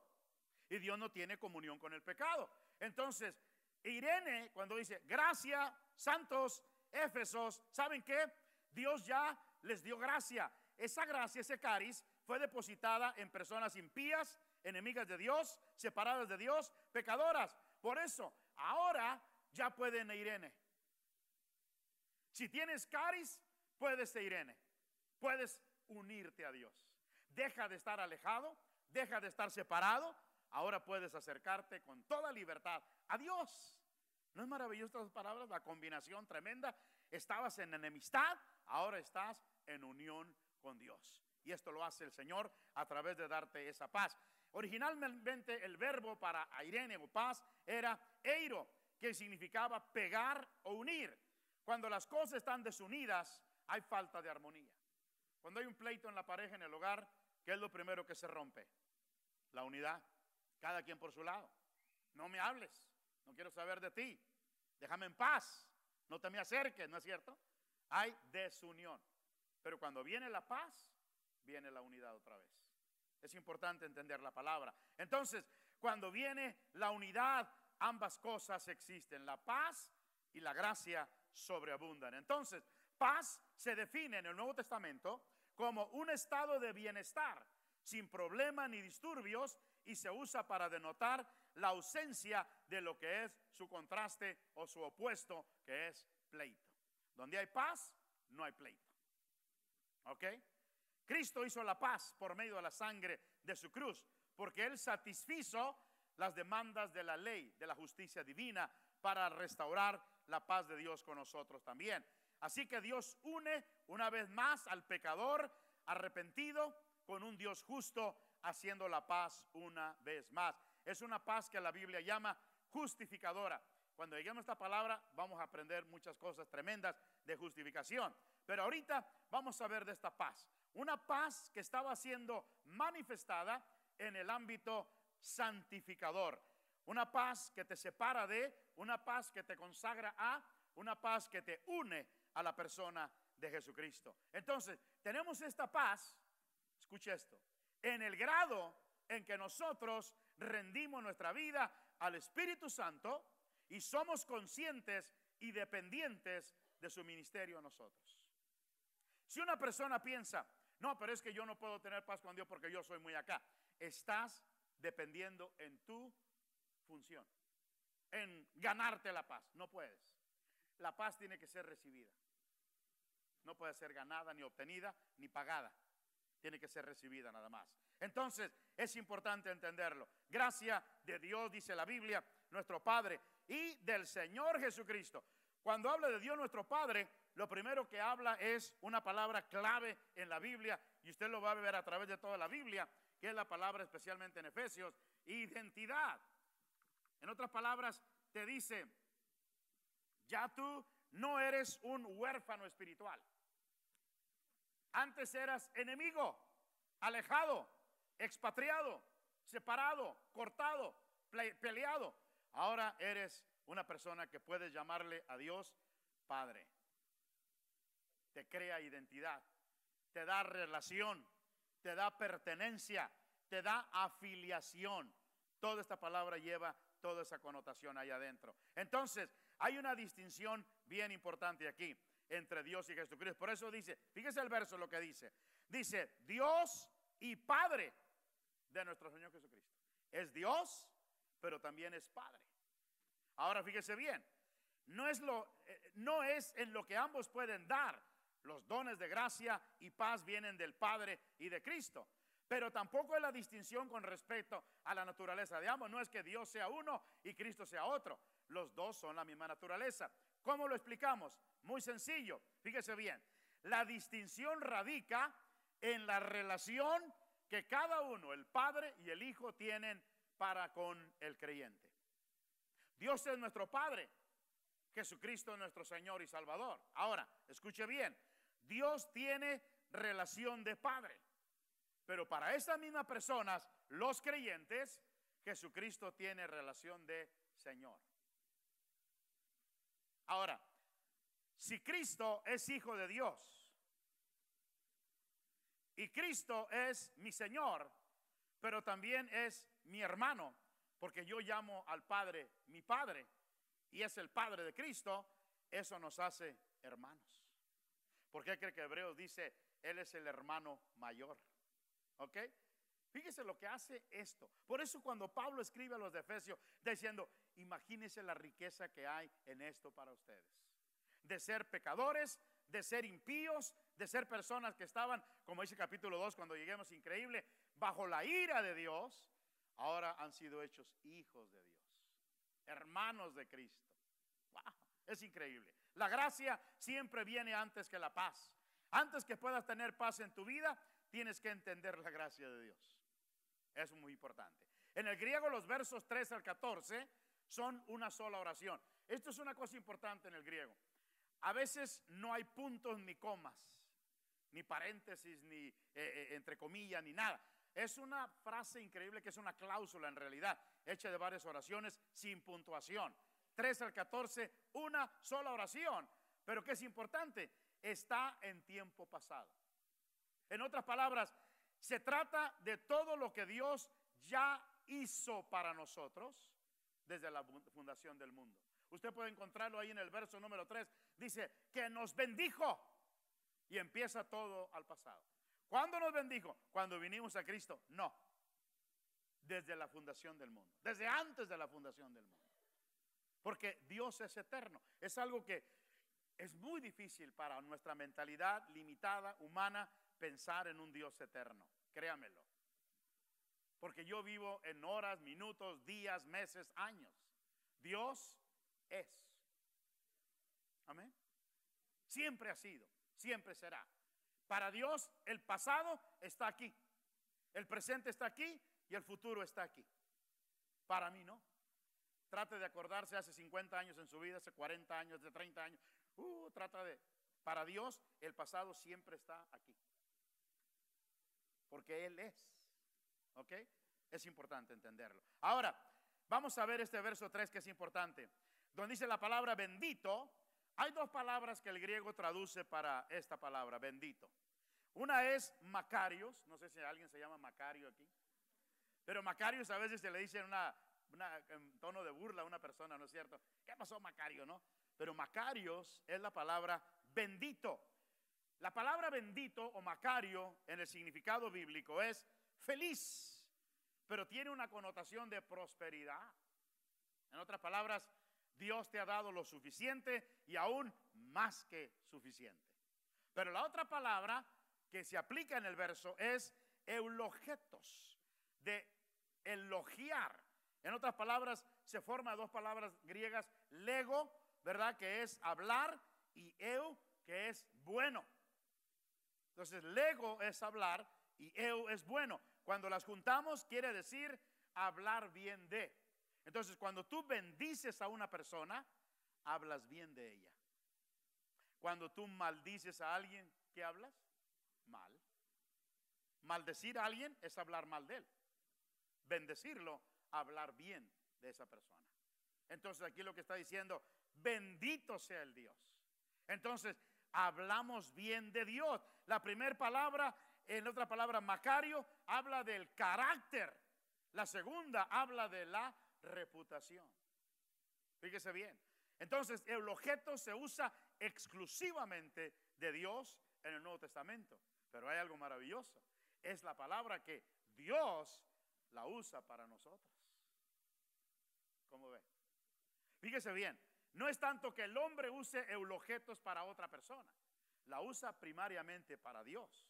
Y Dios no tiene comunión con el pecado. Entonces, Irene, cuando dice, gracia, santos, Éfesos, ¿saben qué? Dios ya les dio gracia. Esa gracia, ese caris, fue depositada en personas impías, enemigas de Dios, separadas de Dios, pecadoras. Por eso, ahora ya pueden Irene. Si tienes caris, puedes ser Irene. Puedes unirte a Dios. Deja de estar alejado, deja de estar separado. Ahora puedes acercarte con toda libertad a Dios. ¿No es maravilloso estas palabras? La combinación tremenda. Estabas en enemistad, ahora estás en unión con Dios. Y esto lo hace el Señor a través de darte esa paz. Originalmente el verbo para Irene o paz era eiro, que significaba pegar o unir. Cuando las cosas están desunidas, hay falta de armonía. Cuando hay un pleito en la pareja, en el hogar, ¿qué es lo primero que se rompe? La unidad. Cada quien por su lado. No me hables, no quiero saber de ti. Déjame en paz, no te me acerques, ¿no es cierto? Hay desunión. Pero cuando viene la paz, viene la unidad otra vez. Es importante entender la palabra. Entonces, cuando viene la unidad, ambas cosas existen. La paz y la gracia sobreabundan. Entonces, paz se define en el Nuevo Testamento como un estado de bienestar, sin problemas ni disturbios, y se usa para denotar la ausencia de lo que es su contraste o su opuesto, que es pleito. Donde hay paz, no hay pleito. ¿Ok? Cristo hizo la paz por medio de la sangre de su cruz, porque Él satisfizo las demandas de la ley, de la justicia divina, para restaurar la paz de Dios con nosotros también. Así que Dios une una vez más al pecador arrepentido con un Dios justo, haciendo la paz una vez más. Es una paz que la Biblia llama justificadora. Cuando lleguemos a esta palabra vamos a aprender muchas cosas tremendas de justificación. Pero ahorita vamos a ver de esta paz. Una paz que estaba siendo manifestada en el ámbito santificador. Una paz que te separa de, una paz que te consagra a, una paz que te une a la persona de Jesucristo. Entonces, tenemos esta paz, escuche esto, en el grado en que nosotros rendimos nuestra vida al Espíritu Santo y somos conscientes y dependientes de su ministerio a nosotros. Si una persona piensa, no, pero es que yo no puedo tener paz con Dios porque yo soy muy acá, estás dependiendo en tu función, en ganarte la paz. No puedes. La paz tiene que ser recibida. No puede ser ganada, ni obtenida, ni pagada. Tiene que ser recibida nada más. Entonces, es importante entenderlo. Gracia de Dios, dice la Biblia, nuestro Padre, y del Señor Jesucristo. Cuando habla de Dios nuestro Padre, lo primero que habla es una palabra clave en la Biblia, y usted lo va a ver a través de toda la Biblia, que es la palabra especialmente en Efesios, identidad. En otras palabras, te dice, ya tú no eres un huérfano espiritual. Antes eras enemigo, alejado, expatriado, separado, cortado, peleado. Ahora eres una persona que puedes llamarle a Dios Padre. Te crea identidad, te da relación, te da pertenencia, te da afiliación. Toda esta palabra lleva toda esa connotación ahí adentro. Entonces, hay una distinción bien importante aquí entre Dios y Jesucristo. Por eso dice, fíjese el verso lo que dice. Dice, Dios y Padre de nuestro Señor Jesucristo. Es Dios, pero también es Padre. Ahora fíjese bien, no es, lo, eh, no es en lo que ambos pueden dar. Los dones de gracia y paz vienen del Padre y de Cristo. Pero tampoco es la distinción con respecto a la naturaleza de ambos. No es que Dios sea uno y Cristo sea otro. Los dos son la misma naturaleza. ¿Cómo lo explicamos? Muy sencillo. Fíjese bien. La distinción radica en la relación que cada uno, el Padre y el Hijo, tienen para con el creyente. Dios es nuestro Padre, Jesucristo es nuestro Señor y Salvador. Ahora, escuche bien, Dios tiene relación de Padre, pero para estas mismas personas, los creyentes, Jesucristo tiene relación de Señor. Ahora, si Cristo es hijo de Dios, y Cristo es mi Señor, pero también es mi hermano, porque yo llamo al Padre mi Padre, y es el Padre de Cristo, eso nos hace hermanos. ¿Por qué que Hebreos dice, Él es el hermano mayor? ¿Ok? Fíjese lo que hace esto. Por eso cuando Pablo escribe a los de Efesios diciendo, imagínense la riqueza que hay en esto para ustedes. De ser pecadores, de ser impíos, de ser personas que estaban, como dice capítulo 2, cuando lleguemos, increíble, bajo la ira de Dios, ahora han sido hechos hijos de Dios, hermanos de Cristo. es increíble. La gracia siempre viene antes que la paz. Antes que puedas tener paz en tu vida, tienes que entender la gracia de Dios. Es muy importante. En el griego los versos 3 al 14 son una sola oración. Esto es una cosa importante en el griego. A veces no hay puntos ni comas, ni paréntesis, ni eh, eh, entre comillas, ni nada. Es una frase increíble que es una cláusula en realidad, hecha de varias oraciones sin puntuación. 3 al 14, una sola oración. Pero que es importante, está en tiempo pasado. En otras palabras, se trata de todo lo que Dios ya hizo para nosotros desde la fundación del mundo. Usted puede encontrarlo ahí en el verso número 3. Dice que nos bendijo y empieza todo al pasado. ¿Cuándo nos bendijo? Cuando vinimos a Cristo. No. Desde la fundación del mundo. Desde antes de la fundación del mundo. Porque Dios es eterno. Es algo que es muy difícil para nuestra mentalidad limitada, humana, pensar en un Dios eterno. Créamelo. Porque yo vivo en horas, minutos, días, meses, años. Dios es. Amén. Siempre ha sido, siempre será. Para Dios el pasado está aquí, el presente está aquí y el futuro está aquí. Para mí no. Trate de acordarse hace 50 años en su vida, hace 40 años, hace 30 años. Uh, trata de... Para Dios el pasado siempre está aquí. Porque Él es. ¿Ok? Es importante entenderlo. Ahora, vamos a ver este verso 3 que es importante. Donde dice la palabra bendito, hay dos palabras que el griego traduce para esta palabra, bendito. Una es Macarios, no sé si alguien se llama Macario aquí, pero Macarios a veces se le dice en, una, tono de burla a una persona, ¿no es cierto? ¿Qué pasó Macario, no? Pero Macarios es la palabra bendito. La palabra bendito o Macario en el significado bíblico es feliz, pero tiene una connotación de prosperidad. En otras palabras, Dios te ha dado lo suficiente y aún más que suficiente. Pero la otra palabra que se aplica en el verso es eulogetos, de elogiar. En otras palabras, se forma dos palabras griegas, lego, ¿verdad? Que es hablar, y eu, que es bueno. Entonces, lego es hablar y eu es bueno. Cuando las juntamos, quiere decir hablar bien de. Entonces, cuando tú bendices a una persona, hablas bien de ella. Cuando tú maldices a alguien, ¿qué hablas? Mal. Maldecir a alguien es hablar mal de él. Bendecirlo, hablar bien de esa persona. Entonces aquí lo que está diciendo, bendito sea el Dios. Entonces, hablamos bien de Dios. La primera palabra, en otra palabra, Macario, habla del carácter. La segunda habla de la reputación. Fíjese bien. Entonces, el objeto se usa exclusivamente de Dios en el Nuevo Testamento. Pero hay algo maravilloso. Es la palabra que Dios la usa para nosotros. ¿Cómo ve? Fíjese bien. No es tanto que el hombre use eulogetos para otra persona. La usa primariamente para Dios.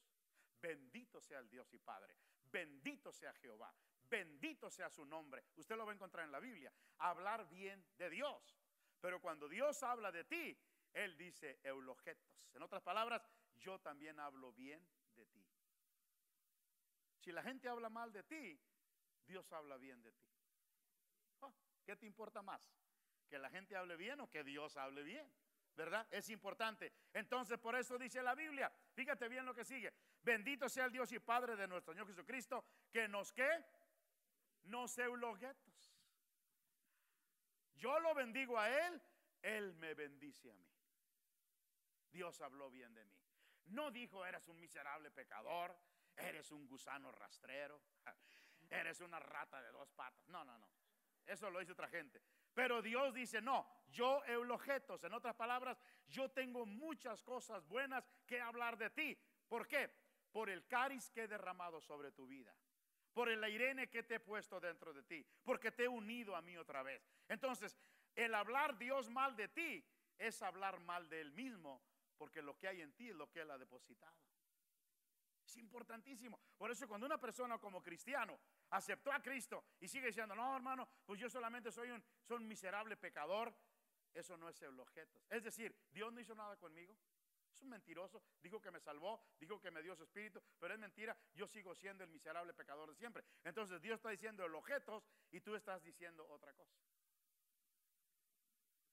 Bendito sea el Dios y Padre. Bendito sea Jehová. Bendito sea su nombre. Usted lo va a encontrar en la Biblia. Hablar bien de Dios. Pero cuando Dios habla de ti, Él dice eulogetos. En otras palabras, yo también hablo bien de ti. Si la gente habla mal de ti, Dios habla bien de ti. Ah, ¿Qué te importa más? ¿Que la gente hable bien o que Dios hable bien? ¿Verdad? Es importante. Entonces, por eso dice la Biblia, fíjate bien lo que sigue. Bendito sea el Dios y Padre de nuestro Señor Jesucristo, que nos que nos eulogetos. Yo lo bendigo a Él, Él me bendice a mí. Dios habló bien de mí. No dijo, eres un miserable pecador, eres un gusano rastrero, eres una rata de dos patas. No, no, no. Eso lo dice otra gente. Pero Dios dice, no, yo eulogetos. En otras palabras, yo tengo muchas cosas buenas que hablar de ti. ¿Por qué? Por el cariz que he derramado sobre tu vida por el airene que te he puesto dentro de ti, porque te he unido a mí otra vez. Entonces, el hablar Dios mal de ti es hablar mal de Él mismo, porque lo que hay en ti es lo que Él ha depositado. Es importantísimo. Por eso cuando una persona como cristiano aceptó a Cristo y sigue diciendo, no hermano, pues yo solamente soy un, soy un miserable pecador, eso no es el objeto. Es decir, Dios no hizo nada conmigo. Un mentiroso. Dijo que me salvó, dijo que me dio su espíritu, pero es mentira. Yo sigo siendo el miserable pecador de siempre. Entonces Dios está diciendo el objetos y tú estás diciendo otra cosa.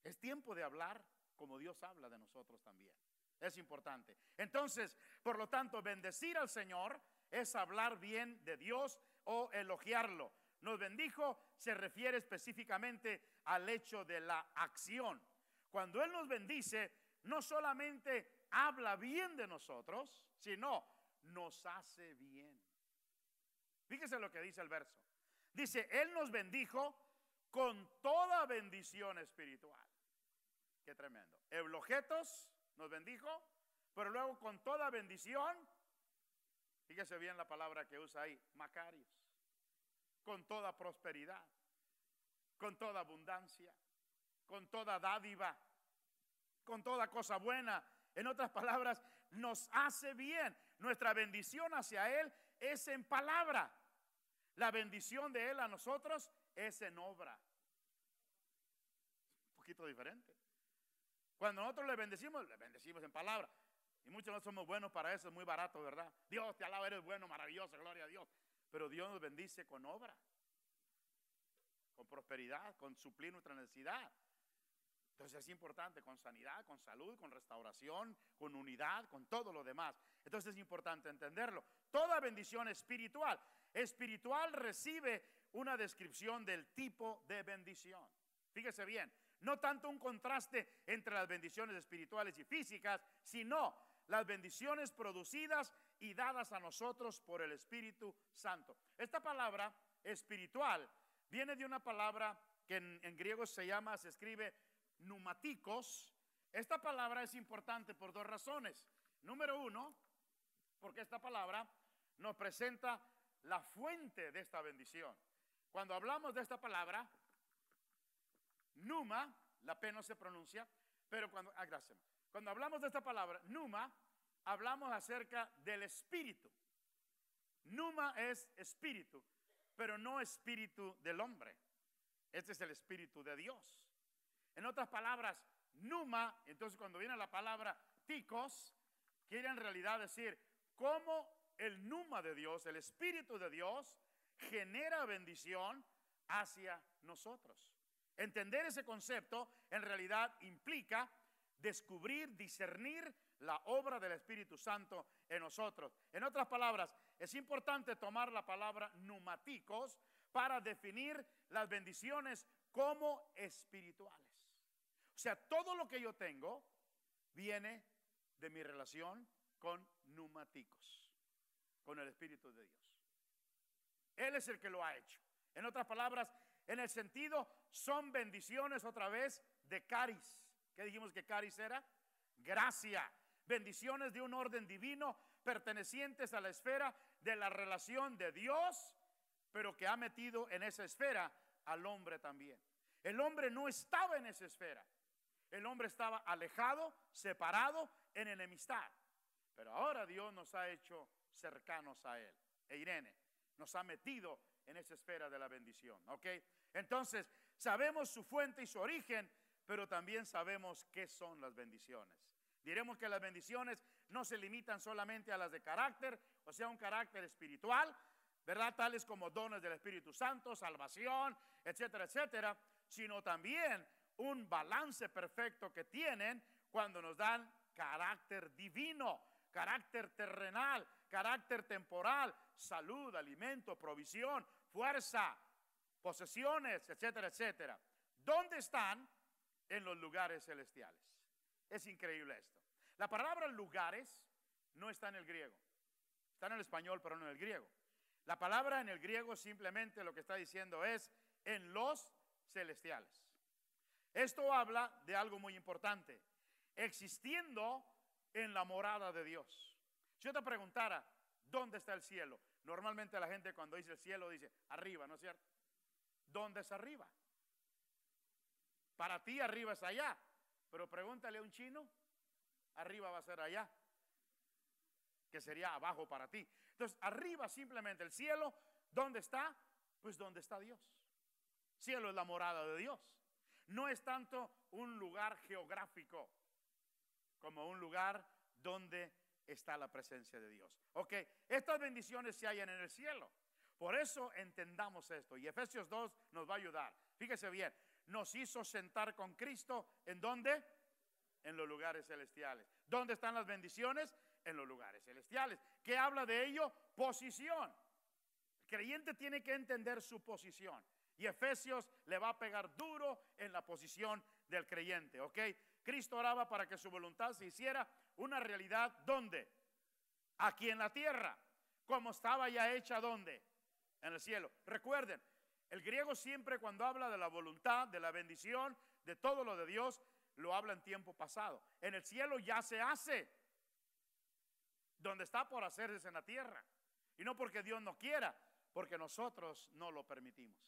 Es tiempo de hablar como Dios habla de nosotros también. Es importante. Entonces, por lo tanto, bendecir al Señor es hablar bien de Dios o elogiarlo. Nos bendijo se refiere específicamente al hecho de la acción. Cuando Él nos bendice, no solamente habla bien de nosotros, sino nos hace bien. Fíjese lo que dice el verso. Dice, Él nos bendijo con toda bendición espiritual. Qué tremendo. Eulogetos nos bendijo, pero luego con toda bendición, fíjese bien la palabra que usa ahí, Macarios, con toda prosperidad, con toda abundancia, con toda dádiva, con toda cosa buena en otras palabras, nos hace bien. Nuestra bendición hacia Él es en palabra. La bendición de Él a nosotros es en obra. Un poquito diferente. Cuando nosotros le bendecimos, le bendecimos en palabra. Y muchos no somos buenos para eso, es muy barato, ¿verdad? Dios te alaba, eres bueno, maravilloso, gloria a Dios. Pero Dios nos bendice con obra, con prosperidad, con suplir nuestra necesidad. Entonces es importante con sanidad, con salud, con restauración, con unidad, con todo lo demás. Entonces es importante entenderlo. Toda bendición espiritual, espiritual recibe una descripción del tipo de bendición. Fíjese bien, no tanto un contraste entre las bendiciones espirituales y físicas, sino las bendiciones producidas y dadas a nosotros por el Espíritu Santo. Esta palabra espiritual viene de una palabra que en, griego se llama, se escribe numaticos. Esta palabra es importante por dos razones. Número uno, porque esta palabra nos presenta la fuente de esta bendición. Cuando hablamos de esta palabra, Numa, la P no se pronuncia, pero cuando, ah. Cuando hablamos de esta palabra, Numa, hablamos acerca del espíritu. Numa es espíritu, pero no espíritu del hombre. Este es el espíritu de Dios. En otras palabras, Numa, entonces cuando viene la palabra ticos, quiere en realidad decir cómo el Numa de Dios, el espíritu de Dios, genera bendición hacia nosotros. Entender ese concepto en realidad implica descubrir, discernir la obra del Espíritu Santo en nosotros. En otras palabras, es importante tomar la palabra numáticos para definir las bendiciones como espirituales. O sea, todo lo que yo tengo viene de mi relación con numáticos, con el Espíritu de Dios. Él es el que lo ha hecho. En otras palabras, en el sentido, son bendiciones otra vez de caris. ¿Qué dijimos que caris era? Gracia. Bendiciones de un orden divino pertenecientes a la esfera de la relación de Dios, pero que ha metido en esa esfera al hombre también. El hombre no estaba en esa esfera. El hombre estaba alejado, separado, en enemistad. Pero ahora Dios nos ha hecho cercanos a Él. E Irene nos ha metido en esa esfera de la bendición. ¿Ok? Entonces, sabemos su fuente y su origen, pero también sabemos qué son las bendiciones. Diremos que las bendiciones no se limitan solamente a las de carácter, o sea, un carácter espiritual, ¿verdad? Tales como dones del Espíritu Santo, salvación, etcétera, etcétera, sino también un balance perfecto que tienen cuando nos dan carácter divino, carácter terrenal, carácter temporal, salud, alimento, provisión, fuerza, posesiones, etcétera, etcétera. ¿Dónde están? En los lugares celestiales. Es increíble esto. La palabra lugares no está en el griego. Está en el español, pero no en el griego. La palabra en el griego simplemente lo que está diciendo es en los celestiales. Esto habla de algo muy importante. Existiendo en la morada de Dios. Si yo te preguntara, ¿dónde está el cielo? Normalmente la gente cuando dice el cielo dice arriba, ¿no es cierto? ¿Dónde es arriba? Para ti arriba es allá, pero pregúntale a un chino, arriba va a ser allá, que sería abajo para ti. Entonces, arriba simplemente el cielo, ¿dónde está? Pues donde está Dios. Cielo es la morada de Dios. No es tanto un lugar geográfico como un lugar donde está la presencia de Dios. Ok, estas bendiciones se hallan en el cielo. Por eso entendamos esto. Y Efesios 2 nos va a ayudar. Fíjese bien, nos hizo sentar con Cristo. ¿En dónde? En los lugares celestiales. ¿Dónde están las bendiciones? En los lugares celestiales. ¿Qué habla de ello? Posición. El creyente tiene que entender su posición. Y Efesios le va a pegar duro en la posición del creyente. ¿Ok? Cristo oraba para que su voluntad se hiciera una realidad. ¿Dónde? Aquí en la tierra. Como estaba ya hecha, ¿dónde? en el cielo. Recuerden, el griego siempre cuando habla de la voluntad, de la bendición, de todo lo de Dios, lo habla en tiempo pasado. En el cielo ya se hace. Donde está por hacerse en la tierra. Y no porque Dios no quiera, porque nosotros no lo permitimos.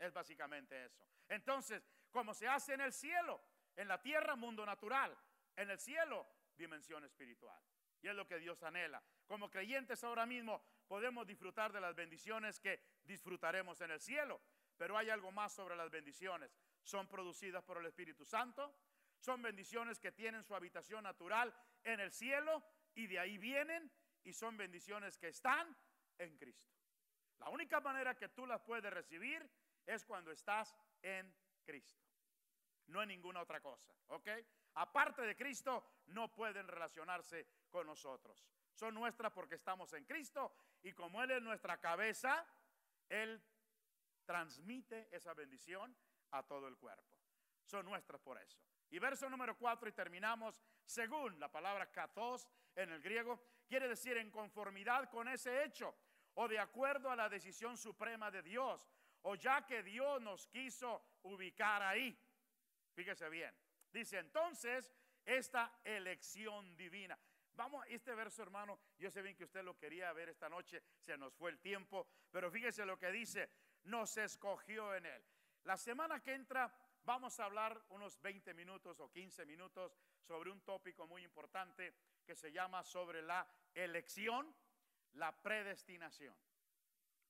Es básicamente eso. Entonces, como se hace en el cielo, en la tierra, mundo natural. En el cielo, dimensión espiritual. Y es lo que Dios anhela. Como creyentes ahora mismo podemos disfrutar de las bendiciones que disfrutaremos en el cielo. Pero hay algo más sobre las bendiciones. Son producidas por el Espíritu Santo, Son bendiciones que tienen su habitación natural en el cielo y de ahí vienen y son bendiciones que están en Cristo. La única manera que tú las puedes recibir es cuando estás en Cristo. No en ninguna otra cosa, ¿ok? Aparte de Cristo, no pueden relacionarse con nosotros. Son nuestras porque estamos en Cristo y como Él es nuestra cabeza, Él transmite esa bendición a todo el cuerpo. Son nuestras por eso. Y verso número 4 y terminamos, según la palabra kathos en el griego, quiere decir en conformidad con ese hecho o de acuerdo a la decisión suprema de Dios o ya que Dios nos quiso ubicar ahí. Fíjese bien. Dice entonces esta elección divina. Vamos, este verso hermano, yo sé bien que usted lo quería ver esta noche, se nos fue el tiempo, pero fíjese lo que dice, nos escogió en él. La semana que entra vamos a hablar unos 20 minutos o 15 minutos sobre un tópico muy importante que se llama sobre la elección, la predestinación.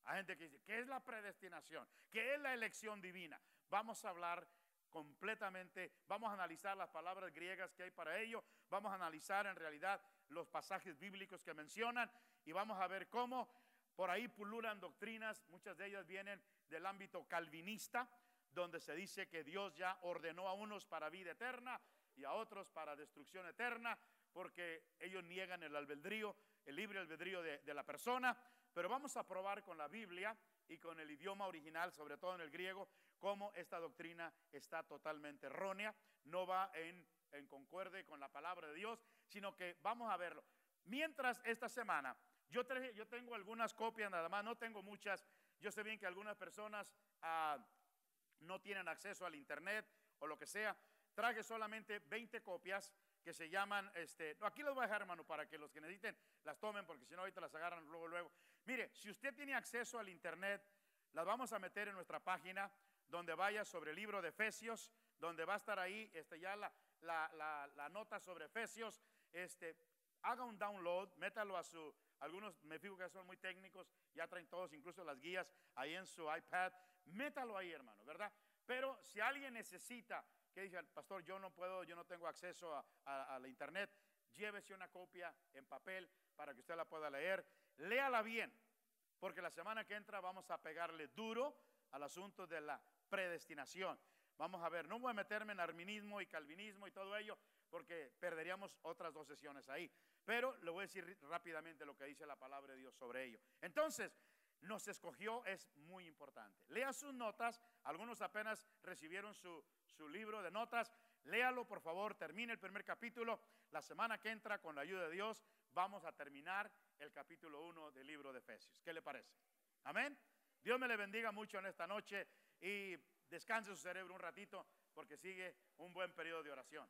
Hay gente que dice, ¿qué es la predestinación? ¿Qué es la elección divina? Vamos a hablar completamente, vamos a analizar las palabras griegas que hay para ello, vamos a analizar en realidad los pasajes bíblicos que mencionan y vamos a ver cómo por ahí pululan doctrinas, muchas de ellas vienen del ámbito calvinista, donde se dice que Dios ya ordenó a unos para vida eterna y a otros para destrucción eterna, porque ellos niegan el albedrío, el libre albedrío de, de la persona. Pero vamos a probar con la Biblia y con el idioma original, sobre todo en el griego, cómo esta doctrina está totalmente errónea, no va en, en con la palabra de Dios, sino que vamos a verlo. Mientras esta semana, yo, yo tengo algunas copias nada más, no tengo muchas, yo sé bien que algunas personas ah, no tienen acceso al internet o lo que sea, traje solamente 20 copias que se llaman, este, aquí los voy a dejar hermano para que los que necesiten las tomen porque si no ahorita las agarran luego, luego. Mire, si usted tiene acceso al internet, las vamos a meter en nuestra página donde vaya sobre el libro de Efesios, donde va a estar ahí este, ya la, la, nota sobre Efesios. Este, haga un download, métalo a su, algunos me fijo que son muy técnicos, ya traen todos, incluso las guías ahí en su iPad, métalo ahí hermano, ¿verdad? Pero si alguien necesita, que dice, pastor, yo no puedo, yo no tengo acceso a, a la internet, llévese una copia en papel para que usted la pueda leer, léala bien, porque la semana que entra vamos a pegarle duro al asunto de la predestinación. Vamos a ver, no voy a meterme en arminismo y calvinismo y todo ello, porque perderíamos otras dos sesiones ahí. Pero le voy a decir rápidamente lo que dice la palabra de Dios sobre ello. Entonces, nos escogió es muy importante. Lea sus notas, algunos apenas recibieron su, su libro de notas. Léalo, por favor, termine el primer capítulo. La semana que entra, con la ayuda de Dios, vamos a terminar el capítulo 1 del libro de Efesios. ¿Qué le parece? Amén. Dios me le bendiga mucho en esta noche y descanse su cerebro un ratito porque sigue un buen periodo de oración.